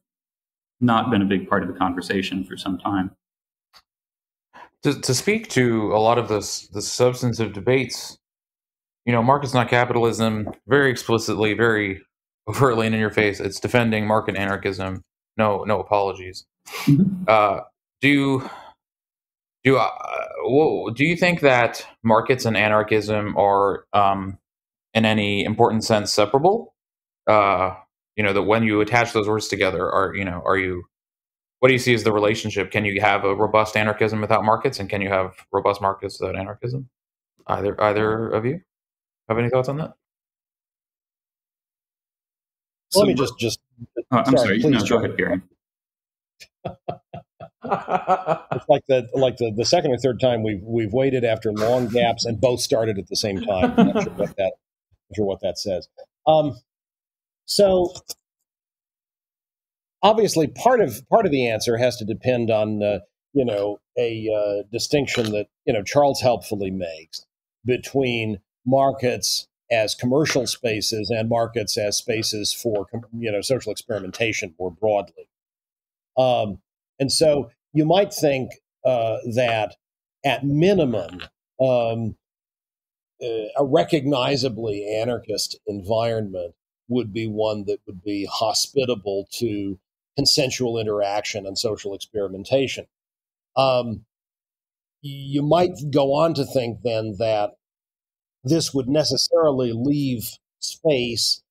not been a big part of the conversation for some time. To, to speak to a lot of this the substantive debates, you know, markets not capitalism, very explicitly, very overtly and in your face, it's defending market anarchism. No, no apologies. Mm-hmm. Uh, do do uh, well, do you think that markets and anarchism are, um, in any important sense, separable? Uh, you know that when you attach those words together, are you know are you what do you see as the relationship? Can you have a robust anarchism without markets, and can you have robust markets without anarchism? Either either of you have any thoughts on that? So, Let me just just. Uh, I'm sorry. sorry. No, go ahead, Gary. it's like the like the, the second or third time we've we've waited after long gaps and both started at the same time. I'm not sure what that sure what that says. Um, so obviously, part of part of the answer has to depend on uh, you know a uh, distinction that you know Charles helpfully makes between markets as commercial spaces and markets as spaces for you know social experimentation more broadly. Um, and so you might think uh, that at minimum, um, uh, a recognizably anarchist environment would be one that would be hospitable to consensual interaction and social experimentation. Um, you might go on to think then that this would necessarily leave space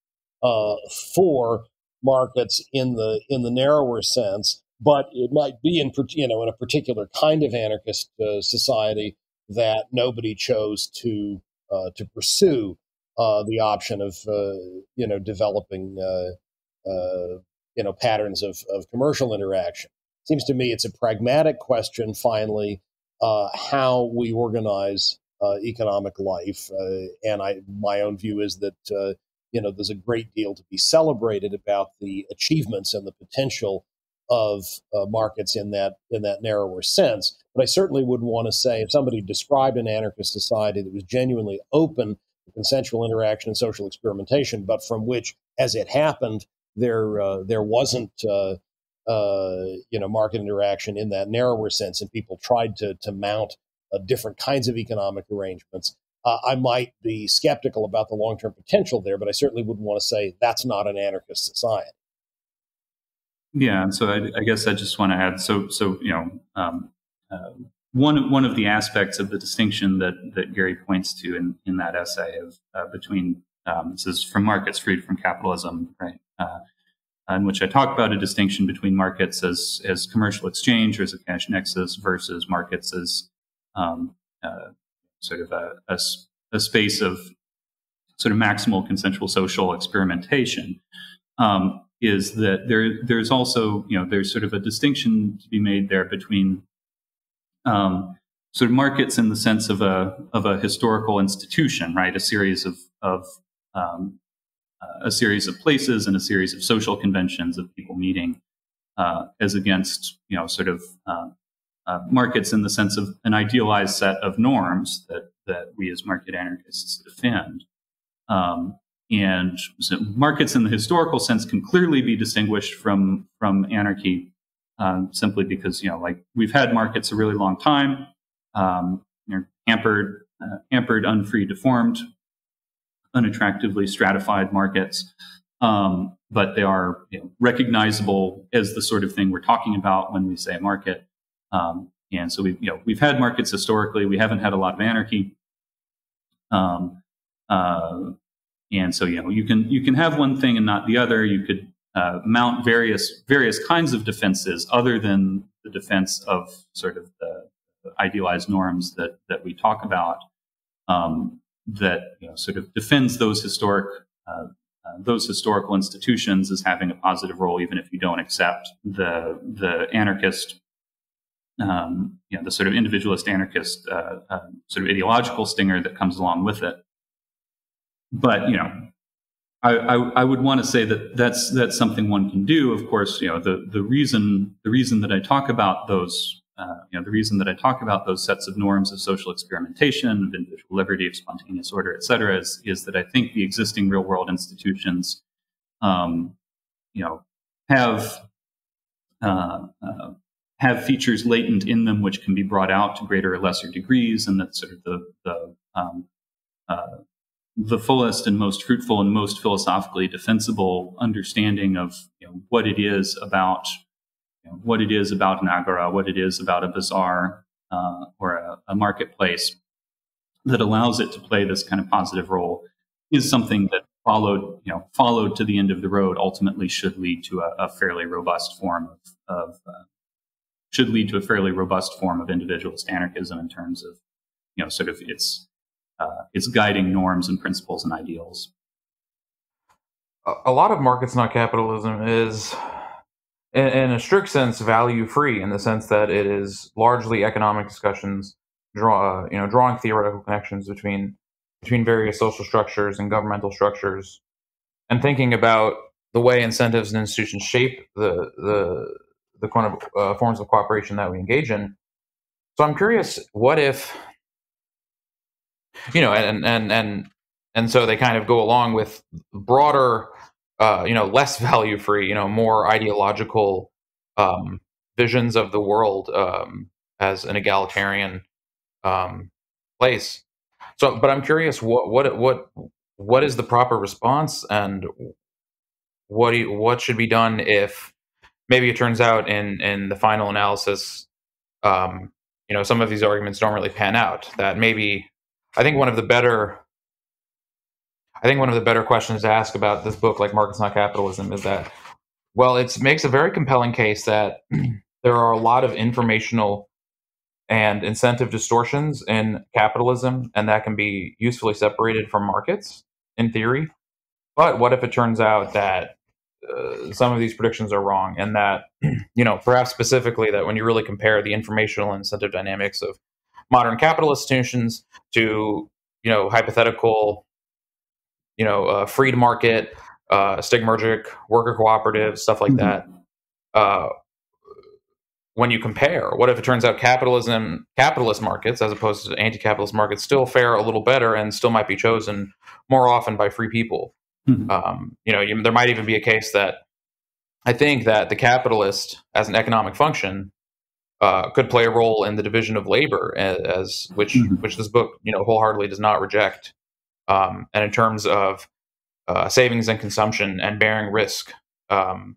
uh, for markets in the in the narrower sense but it might be in you know in a particular kind of anarchist uh, society that nobody chose to uh, to pursue uh, the option of uh, you know developing uh, uh, you know patterns of, of commercial interaction. Seems to me it's a pragmatic question. Finally, how we organize economic life, and I my own view is that you know there's a great deal to be celebrated about the achievements and the potential of uh, markets in that in that narrower sense. But I certainly wouldn't want to say if somebody described an anarchist society that was genuinely open to consensual interaction and social experimentation, but from which, as it happened, there uh, there wasn't uh, uh you know market interaction in that narrower sense, and people tried to to mount uh, different kinds of economic arrangements. Uh, I might be skeptical about the long term potential there, but I certainly wouldn't want to say that's not an anarchist society. Yeah, so I, I, guess I just want to add. So, so you know, um, uh, one one of the aspects of the distinction that that Gary points to in in that essay of uh, between um, this is from markets freed from capitalism, right? Uh, in which I talk about a distinction between markets as as commercial exchange or as a cash nexus versus markets as um, uh, sort of a, a, a, space of sort of maximal consensual social experimentation. Um, is that there there's also you know there's sort of a distinction to be made there between um, sort of markets in the sense of a of a historical institution, right? A series of of um, a series of places and a series of social conventions of people meeting, uh, as against you know sort of uh, uh markets in the sense of an idealized set of norms that that we as market anarchists defend. Um, and so markets in the historical sense can clearly be distinguished from from anarchy um, simply because you know like we've had markets a really long time um, know, hampered uh, hampered unfree deformed unattractively stratified markets um, but they are you know, recognizable as the sort of thing we're talking about when we say market. Um, and so we've you know we've had markets historically. We haven't had a lot of anarchy. Um, uh, and so, you know, you can you can have one thing and not the other. You could uh, mount various various kinds of defenses other than the defense of sort of the, the idealized norms that that we talk about. Um, that you know, sort of defends those historic uh, uh, those historical institutions as having a positive role, even if you don't accept the the anarchist, um, you know, the sort of individualist anarchist uh, uh, sort of ideological stinger that comes along with it but you know, I, I, I would want to say that that's that's something one can do. Of course, you know the the reason the reason that I talk about those uh, you know the reason that I talk about those sets of norms of social experimentation, of individual liberty, of spontaneous order, et cetera, is is that I think the existing real world institutions, um, you know, have uh, uh, have features latent in them which can be brought out to greater or lesser degrees, and that sort of the the um, uh, the fullest and most fruitful and most philosophically defensible understanding of you know, what it is about you know, what it is about an agora, what it is about a bazaar uh, or a, a, marketplace that allows it to play this kind of positive role is something that followed you know followed to the end of the road ultimately should lead to a, a fairly robust form of, of uh, should lead to a fairly robust form of individualist anarchism in terms of you know sort of its uh, its guiding norms and principles and ideals. A lot of markets not capitalism is, in, in a strict sense, value free in the sense that it is largely economic discussions, draw you know drawing theoretical connections between between various social structures and governmental structures, and thinking about the way incentives and institutions shape the the the kind of uh, forms of cooperation that we engage in. So I'm curious, what if you know, and and and and so they kind of go along with broader, uh, you know, less value free, you know, more ideological um, visions of the world um, as an egalitarian um, place. So, but I'm curious, what what what what is the proper response, and what you, what should be done if maybe it turns out in in the final analysis, um, you know, some of these arguments don't really pan out. That maybe I think one of the better I think one of the better questions to ask about this book, like Markets Not Capitalism, is that well, it makes a very compelling case that there are a lot of informational and incentive distortions in capitalism, and that can be usefully separated from markets in theory. But what if it turns out that uh, some of these predictions are wrong, and that you know, perhaps specifically, that when you really compare the informational and incentive dynamics of modern capital institutions to you know hypothetical you know uh, freed market uh, stigmergic worker cooperative stuff like mm-hmm. that uh, when you compare what if it turns out capitalism capitalist markets as opposed to anti-capitalist markets still fare a little better and still might be chosen more often by free people mm-hmm. um, you know you, there might even be a case that i think that the capitalist as an economic function uh, could play a role in the division of labor as, as which mm-hmm. which this book you know wholeheartedly does not reject um, and in terms of uh, savings and consumption and bearing risk um,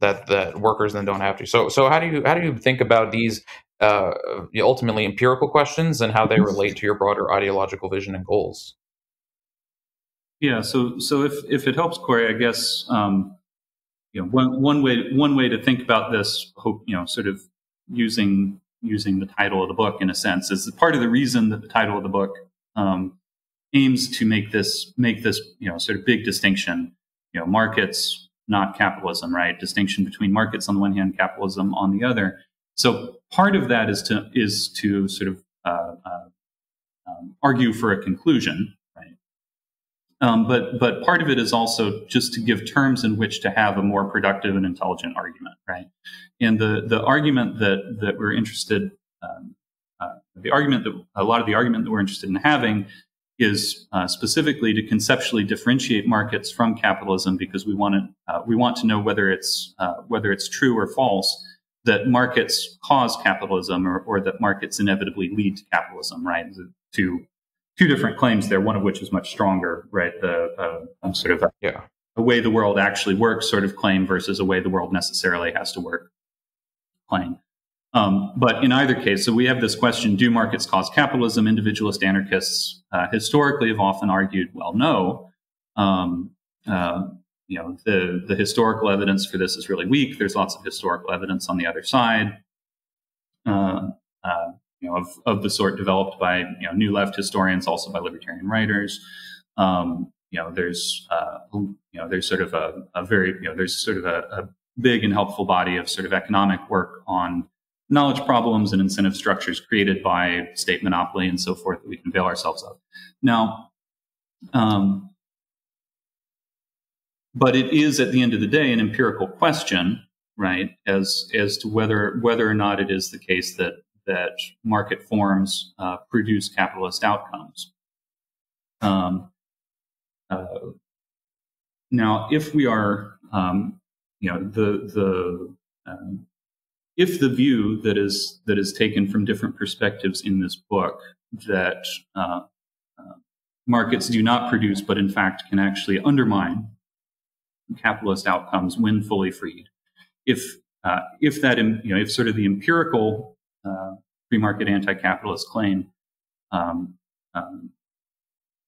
that that workers then don't have to so so how do you how do you think about these uh, ultimately empirical questions and how they mm-hmm. relate to your broader ideological vision and goals yeah so so if if it helps Cory i guess um, you know, one, one way one way to think about this, hope you know, sort of using using the title of the book in a sense is part of the reason that the title of the book um, aims to make this make this you know sort of big distinction. You know, markets, not capitalism, right? Distinction between markets on the one hand, capitalism on the other. So part of that is to is to sort of uh, uh, um, argue for a conclusion? Um, but but part of it is also just to give terms in which to have a more productive and intelligent argument, right? And the the argument that that we're interested, um, uh, the argument that a lot of the argument that we're interested in having is uh, specifically to conceptually differentiate markets from capitalism because we want to uh, we want to know whether it's uh, whether it's true or false that markets cause capitalism or, or that markets inevitably lead to capitalism, right? Two two different claims there, one of which is much stronger, right? The uh, sort of a, yeah. a way the world actually works sort of claim versus a way the world necessarily has to work claim. Um, but in either case, so we have this question do markets cause capitalism? Individualist anarchists uh, historically have often argued, well, no. Um, uh, you know, the, the historical evidence for this is really weak. There's lots of historical evidence on the other side, uh, uh you know, of, of the sort developed by you know, new left historians, also by libertarian writers. Um, you know, there's uh, you know, there's sort of a, a very you know, there's sort of a, a big and helpful body of sort of economic work on knowledge problems and incentive structures created by state monopoly and so forth that we can avail ourselves of. Now, um, but it is at the end of the day an empirical question, right, as as to whether whether or not it is the case that that market forms uh, produce capitalist outcomes. Um, uh, now, if we are, um, you know, the the um, if the view that is that is taken from different perspectives in this book that uh, uh, markets do not produce, but in fact can actually undermine capitalist outcomes when fully freed. If uh, if that you know if sort of the empirical uh, free market anti-capitalist claim, um, um,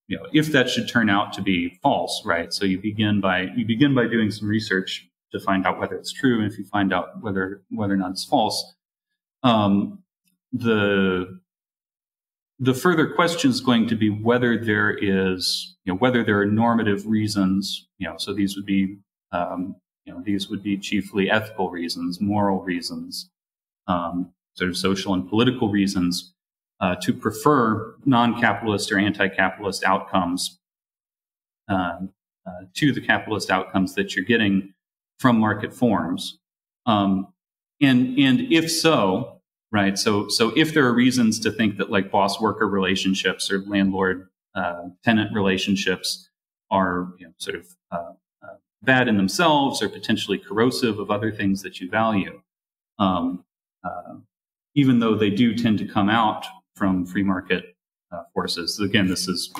you know, if that should turn out to be false, right? So you begin by you begin by doing some research to find out whether it's true. And if you find out whether whether or not it's false, um, the the further question is going to be whether there is, you know, whether there are normative reasons. You know, so these would be, um, you know, these would be chiefly ethical reasons, moral reasons, um, sort of social and political reasons uh, to prefer non-capitalist or anti-capitalist outcomes uh, uh, to the capitalist outcomes that you're getting from market forms? Um, and and if so, right? So so if there are reasons to think that like boss worker relationships or landlord uh, tenant relationships are you know, sort of uh, uh, bad in themselves or potentially corrosive of other things that you value, um, uh, even though they do tend to come out from free market uh, forces. Again, this is,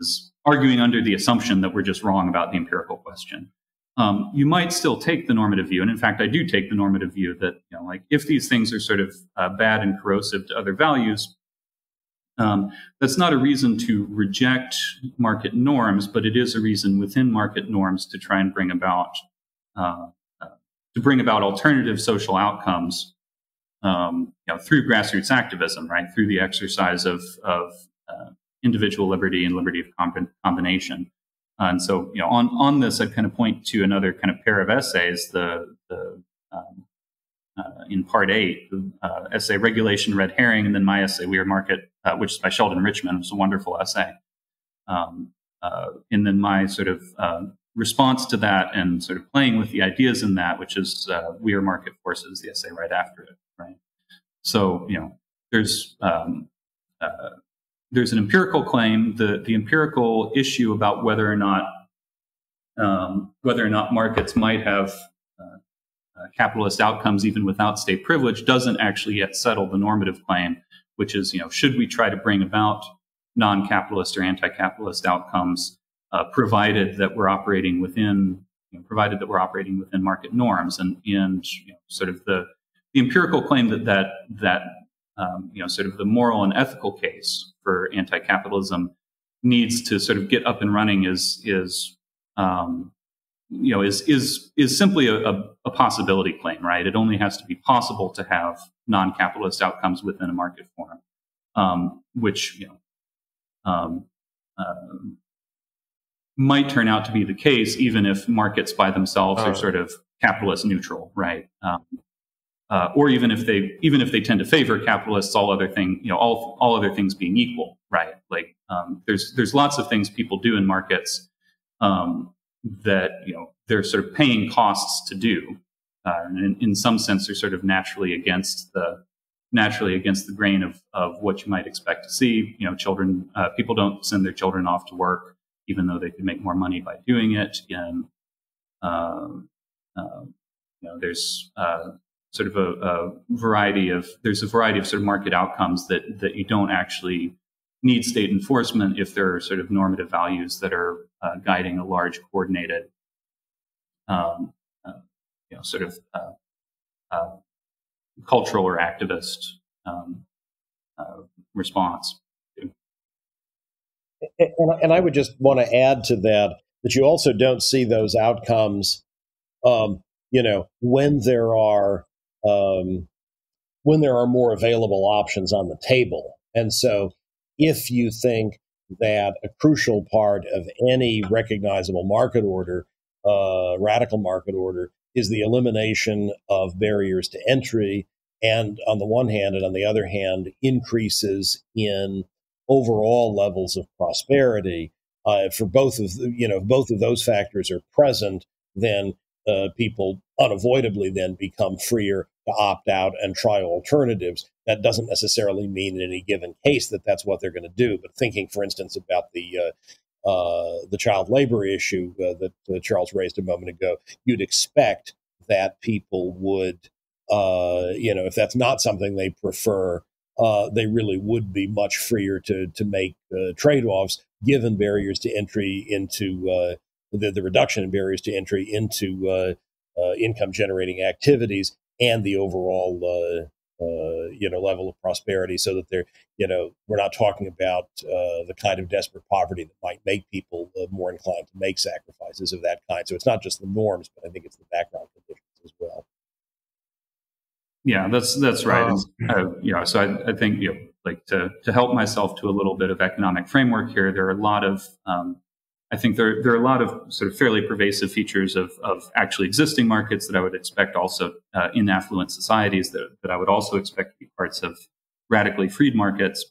is arguing under the assumption that we're just wrong about the empirical question um, you might still take the normative view. And in fact, I do take the normative view that, you know, like if these things are sort of uh, bad and corrosive to other values, um, that's not a reason to reject market norms, but it is a reason within market norms to try and bring about uh, uh, to bring about alternative social outcomes, um, you know, through grassroots activism, right, through the exercise of of uh, individual liberty and liberty of combination. Uh, and so, you know, on, on this, I'd kind of point to another kind of pair of essays, the, the um, uh, in part eight, the uh, essay Regulation Red Herring, and then my essay Weird Market, uh, which is by Sheldon Richman. It's a wonderful essay. Um, and then my sort of response to that and sort of playing with the ideas in that, which is We Are Market Forces, the essay right after it, right? So, you know, there's um, there's an empirical claim. The, the empirical issue about whether or not um, whether or not markets might have uh, uh, capitalist outcomes even without state privilege doesn't actually yet settle the normative claim, which is you know should we try to bring about non-capitalist or anti-capitalist outcomes, uh, provided that we're operating within you know, provided that we're operating within market norms and and you know, sort of the the empirical claim that that that um, you know sort of the moral and ethical case for anti-capitalism needs to sort of get up and running is is um, you know, is is is simply a, a, a, possibility claim, right? It only has to be possible to have non-capitalist outcomes within a market form, um, which you know um, uh, might turn out to be the case, even if markets by themselves are oh. sort of capitalist neutral, right? Um, uh, or even if they even if they tend to favor capitalists, all other thing you know all all other things being equal, right? Like um, there's there's lots of things people do in markets um, that you know they're sort of paying costs to do, uh, and in, in, some sense they're sort of naturally against the naturally against the grain of of what you might expect to see. You know, children uh, people don't send their children off to work even though they could make more money by doing it. And um, uh, you know, there's uh, sort of a, a, variety of there's a variety of sort of market outcomes that that you don't actually need state enforcement if there are sort of normative values that are uh, guiding a large coordinated, um, uh, you know, sort of uh, uh, cultural or activist um, response. And, and I would just want to add to that that you also don't see those outcomes, um, you know, when there are um, when there are more available options on the table. And so, if you think that a crucial part of any recognizable market order, uh, radical market order, is the elimination of barriers to entry, and on the one hand, and on the other hand, increases in overall levels of prosperity. Uh, for both of the, you know both of those factors are present, then uh, people unavoidably then become freer to opt out and try alternatives. That doesn't necessarily mean in any given case that that's what they're going to do. But thinking, for instance, about the uh, uh, the child labor issue uh, that uh, Charles raised a moment ago, you'd expect that people would, you know, if that's not something they prefer, uh, they really would be much freer to to make trade offs given barriers to entry into the, the reduction in barriers to entry into income generating activities and the overall uh, uh, you know level of prosperity so that they're you know we're not talking about uh, the kind of desperate poverty that might make people uh, more inclined to make sacrifices of that kind. So it's not just the norms but i think it's the background conditions as well yeah that's that's right um, uh, you know so I, I, think you know like to to help myself to a little bit of economic framework here there are a lot of um, I think there, there are a lot of sort of fairly pervasive features of, of actually existing markets that I would expect also uh, in affluent societies that, that I would also expect to be parts of radically freed markets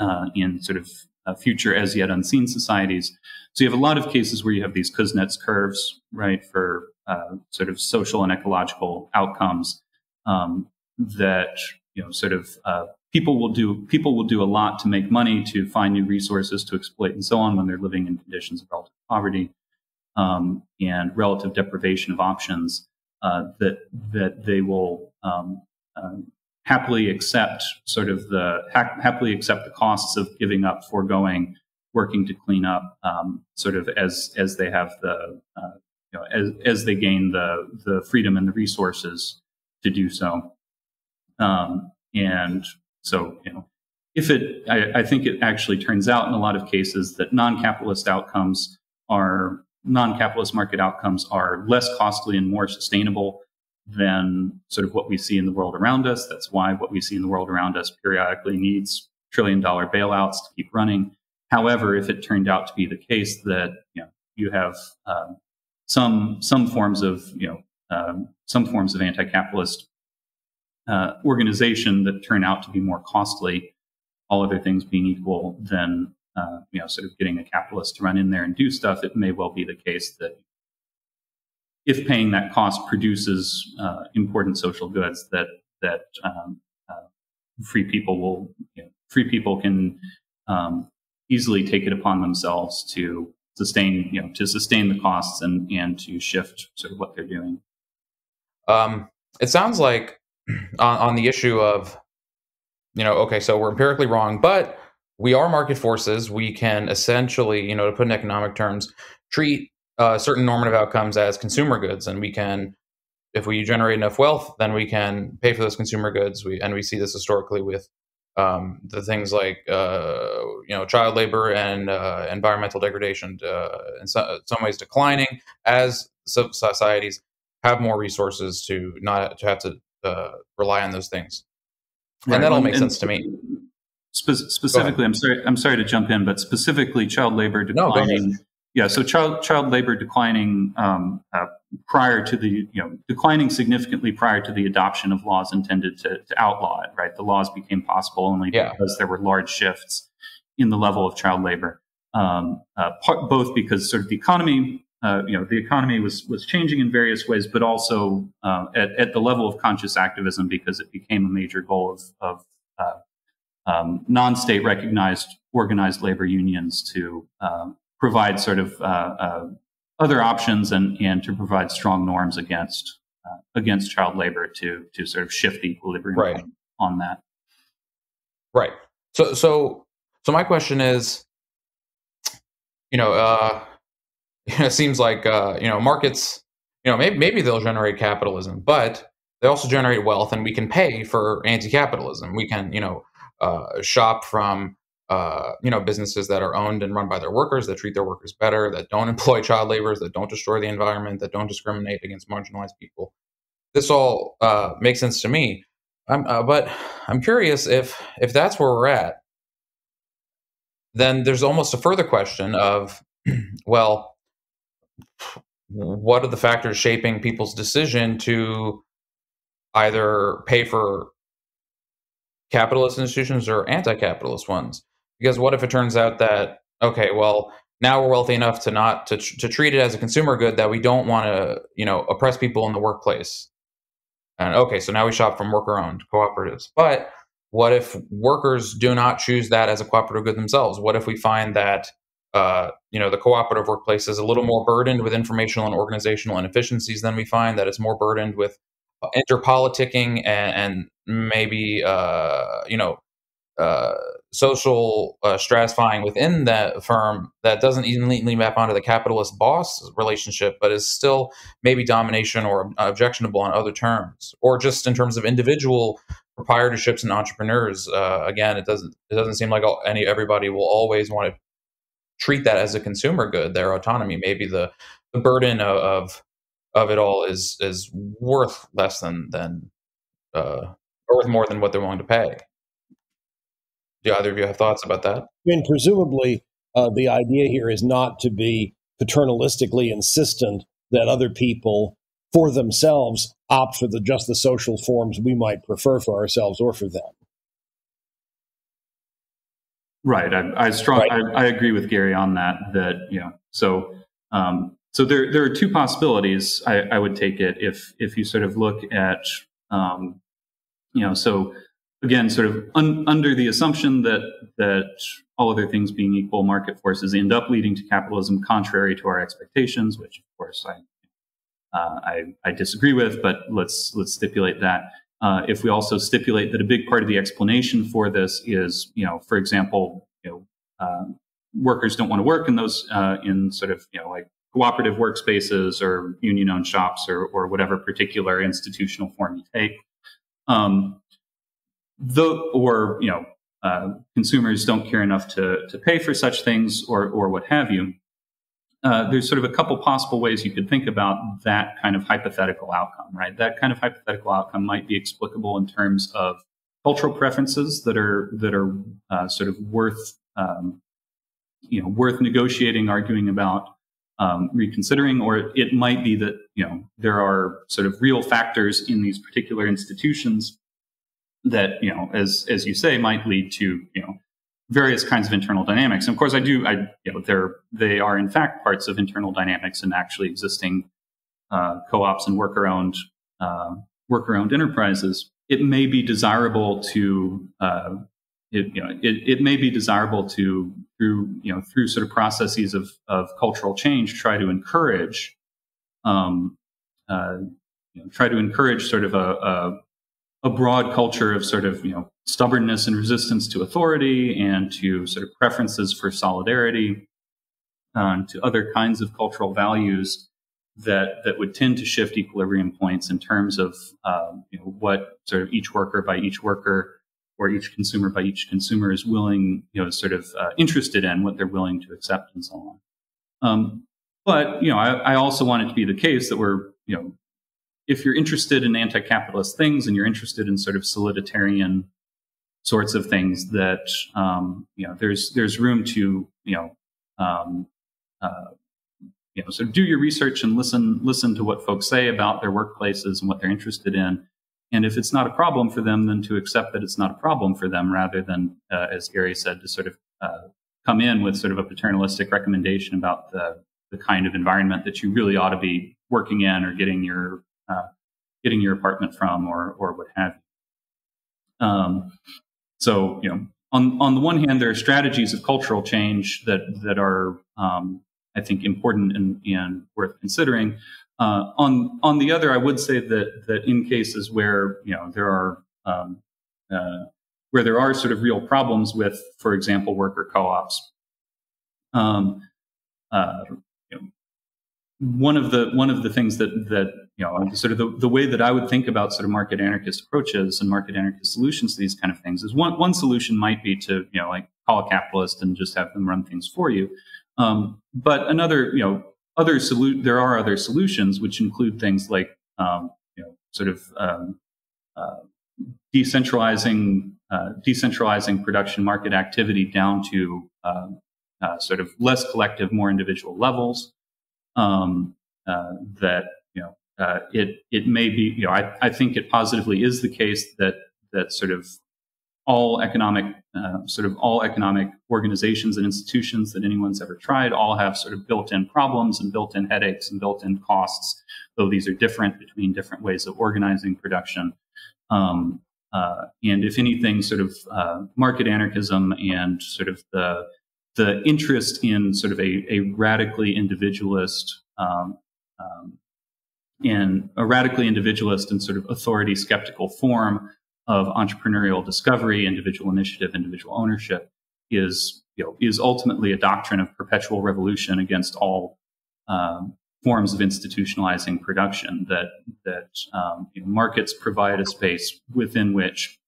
uh, in sort of uh, future as yet unseen societies. So you have a lot of cases where you have these Kuznets curves, right, for uh, sort of social and ecological outcomes um, that you know sort of uh, people will do people will do a lot to make money to find new resources to exploit and so on when they're living in conditions of relative poverty um, and relative deprivation of options uh, that that they will um, uh, happily accept sort of the ha- happily accept the costs of giving up foregoing working to clean up um, sort of as as they have the uh, you know, as as they gain the the freedom and the resources to do so um, and so, you know, if it, I, I, think it actually turns out in a lot of cases that non-capitalist outcomes are non-capitalist market outcomes are less costly and more sustainable than sort of what we see in the world around us. That's why what we see in the world around us periodically needs trillion dollar bailouts to keep running. However, if it turned out to be the case that you know you have um, some some forms of you know um, some forms of anti-capitalist uh, organization that turn out to be more costly, all other things being equal, than uh, you know, sort of getting a capitalist to run in there and do stuff. It may well be the case that if paying that cost produces uh, important social goods, that that um, uh, free people will, you know, free people can um, easily take it upon themselves to sustain, you know, to sustain the costs and and to shift sort of what they're doing. Um, it sounds like on, on the issue of, you know, okay, so we're empirically wrong, but we are market forces. We can essentially, you know, to put in economic terms, treat uh, certain normative outcomes as consumer goods, and we can, if we generate enough wealth, then we can pay for those consumer goods. We and we see this historically with um, the things like uh, you know child labor and uh, environmental degradation uh, in so, some ways declining as societies have more resources to not to have to uh, rely on those things right. and that all makes and, sense to me spe- specifically i'm sorry i'm sorry to jump in but specifically child labor declining no, yeah, so child child labor declining um, uh, prior to the you know declining significantly prior to the adoption of laws intended to, to outlaw it. Right, the laws became possible only yeah. because there were large shifts in the level of child labor. Um, uh, part, both because sort of the economy, uh, you know, the economy was was changing in various ways, but also uh, at, at the level of conscious activism because it became a major goal of, of uh, um, non-state recognized organized labor unions to um, provide sort of uh, uh, other options and, and to provide strong norms against uh, against child labor to to sort of shift the equilibrium right. on that. Right. So so so my question is, you know, uh, it seems like uh, you know markets, you know, maybe maybe they'll generate capitalism, but they also generate wealth, and we can pay for anti-capitalism. We can you know uh, shop from uh, you know, businesses that are owned and run by their workers, that treat their workers better, that don't employ child laborers, that don't destroy the environment, that don't discriminate against marginalized people. This all uh, makes sense to me. I'm, uh, but I'm curious if if that's where we're at, then there's almost a further question of, well, what are the factors shaping people's decision to either pay for capitalist institutions or anti-capitalist ones? Because what if it turns out that okay, well, now we're wealthy enough to not to to treat it as a consumer good that we don't want to you know oppress people in the workplace. And okay, so now we shop from worker-owned cooperatives. But what if workers do not choose that as a cooperative good themselves? What if we find that uh, you know the cooperative workplace is a little more burdened with informational and organizational inefficiencies than we find that it's more burdened with interpoliticking and, and maybe uh, you know uh, social uh, stratifying within that firm that doesn't even neatly map onto the capitalist boss relationship, but is still maybe domination or objectionable on other terms, or just in terms of individual proprietorships and entrepreneurs. Uh, again, it doesn't it doesn't seem like any everybody will always want to treat that as a consumer good. Their autonomy, maybe the the burden of of, of it all is is worth less than than uh, worth more than what they're willing to pay. Do either of you have thoughts about that? I mean, presumably, uh, the idea here is not to be paternalistically insistent that other people, for themselves, opt for the just the social forms we might prefer for ourselves or for them. Right. I, I strong. Right. I, I, agree with Gary on that. That you know. So, um, so there there are two possibilities. I, I would take it if if you sort of look at, um, you know, so again, sort of un, under the assumption that that all other things being equal, market forces end up leading to capitalism contrary to our expectations, which of course I uh, I, I, disagree with, but let's let's stipulate that. Uh, if we also stipulate that a big part of the explanation for this is, you know, for example, you know, uh, workers don't want to work in those uh, in sort of you know like cooperative workspaces or union-owned shops or or whatever particular institutional form you take. Um, the or you know uh, consumers don't care enough to to pay for such things or or what have you. Uh, there's sort of a couple possible ways you could think about that kind of hypothetical outcome, right? That kind of hypothetical outcome might be explicable in terms of cultural preferences that are that are uh, sort of worth um, you know worth negotiating, arguing about, um, reconsidering, or it might be that you know there are sort of real factors in these particular institutions that you know, as as you say, might lead to you know various kinds of internal dynamics. And of course, I do. I you know, they're they are in fact parts of internal dynamics and actually existing uh, co-ops and worker-owned uh, worker-owned enterprises. It may be desirable to uh, it, you know, it, it may be desirable to through you know through sort of processes of of cultural change try to encourage um, uh, you know, try to encourage sort of a, a a broad culture of sort of you know stubbornness and resistance to authority and to sort of preferences for solidarity um, to other kinds of cultural values that that would tend to shift equilibrium points in terms of um, you know what sort of each worker by each worker or each consumer by each consumer is willing, you know, sort of uh, interested in what they're willing to accept and so on. Um, but you know, I, I also want it to be the case that we're, you know, if you're interested in anti-capitalist things and you're interested in sort of soliditarian sorts of things, that um, you know, there's there's room to you know, um, uh, you know, so do your research and listen listen to what folks say about their workplaces and what they're interested in. And if it's not a problem for them, then to accept that it's not a problem for them, rather than, uh, as Gary said, to sort of uh, come in with sort of a paternalistic recommendation about the the kind of environment that you really ought to be working in or getting your uh, getting your apartment from or or what have you. Um, so you know, on on the one hand, there are strategies of cultural change that that are um, I think important and, and worth considering. Uh, on on the other, I would say that that in cases where you know there are um, uh, where there are sort of real problems with, for example, worker co-ops. Um, uh, one of the one of the things that that you know sort of the, the way that I would think about sort of market anarchist approaches and market anarchist solutions to these kind of things is one one solution might be to you know like call a capitalist and just have them run things for you, um, but another you know other solu- there are other solutions which include things like um, you know sort of um, uh, decentralizing uh, decentralizing production market activity down to uh, uh sort of less collective, more individual levels um, uh, that you know uh, it it may be you know I, I think it positively is the case that that sort of all economic uh, sort of all economic organizations and institutions that anyone's ever tried all have sort of built-in problems and built-in headaches and built-in costs though these are different between different ways of organizing production. Um, uh, and if anything sort of uh, market anarchism and sort of the the interest in sort of a, a radically individualist um, um, in a radically individualist and sort of authority skeptical form of entrepreneurial discovery, individual initiative, individual ownership is you know is ultimately a doctrine of perpetual revolution against all um, forms of institutionalizing production. That that um, you know, markets provide a space within which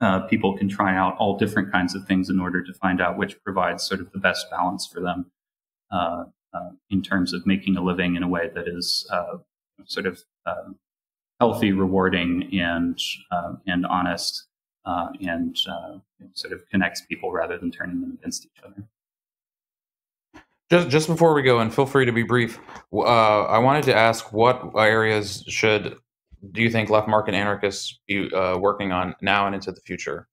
uh, people can try out all different kinds of things in order to find out which provides sort of the best balance for them uh, uh, in terms of making a living in a way that is uh, sort of um, healthy, rewarding, and uh, and honest, uh, and sort of connects people rather than turning them against each other. Just, just before we go, and feel free to be brief, I wanted to ask what areas should do you think left market anarchists be uh, working on now and into the future?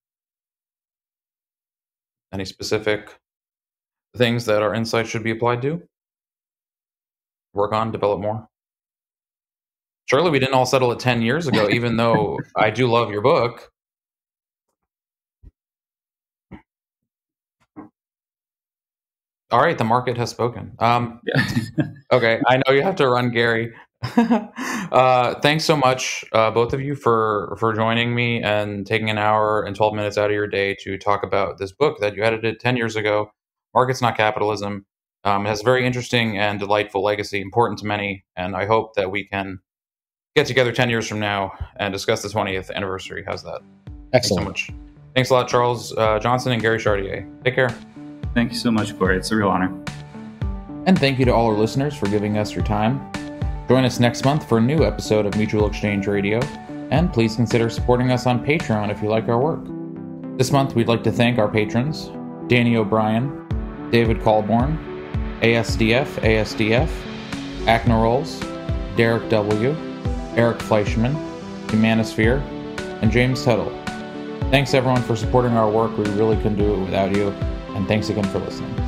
Any specific things that our insights should be applied to? Work on, develop more? Surely we didn't all settle it 10 years ago, even though I do love your book. All right, the market has spoken. Um, yeah. okay, I know you have to run, Gary. Uh, thanks so much, uh, both of you, for for joining me and taking an hour and twelve minutes out of your day to talk about this book that you edited ten years ago. Markets Not Capitalism um, has a very interesting and delightful legacy, important to many, and I hope that we can get together ten years from now and discuss the twentieth anniversary. How's that? Excellent. Thanks so much. Thanks a lot, Charles uh, Johnson and Gary Chartier. Take care. Thank you so much, Cory. It's a real honor. And thank you to all our listeners for giving us your time. Join us next month for a new episode of Mutual Exchange Radio, and please consider supporting us on Patreon if you like our work. This month, we'd like to thank our patrons Danny O'Brien, David Colborn, ASDF, ASDF, Acna Derek W., Eric Fleischman, Humanisphere, and James Tuttle. Thanks everyone for supporting our work. We really couldn't do it without you, and thanks again for listening.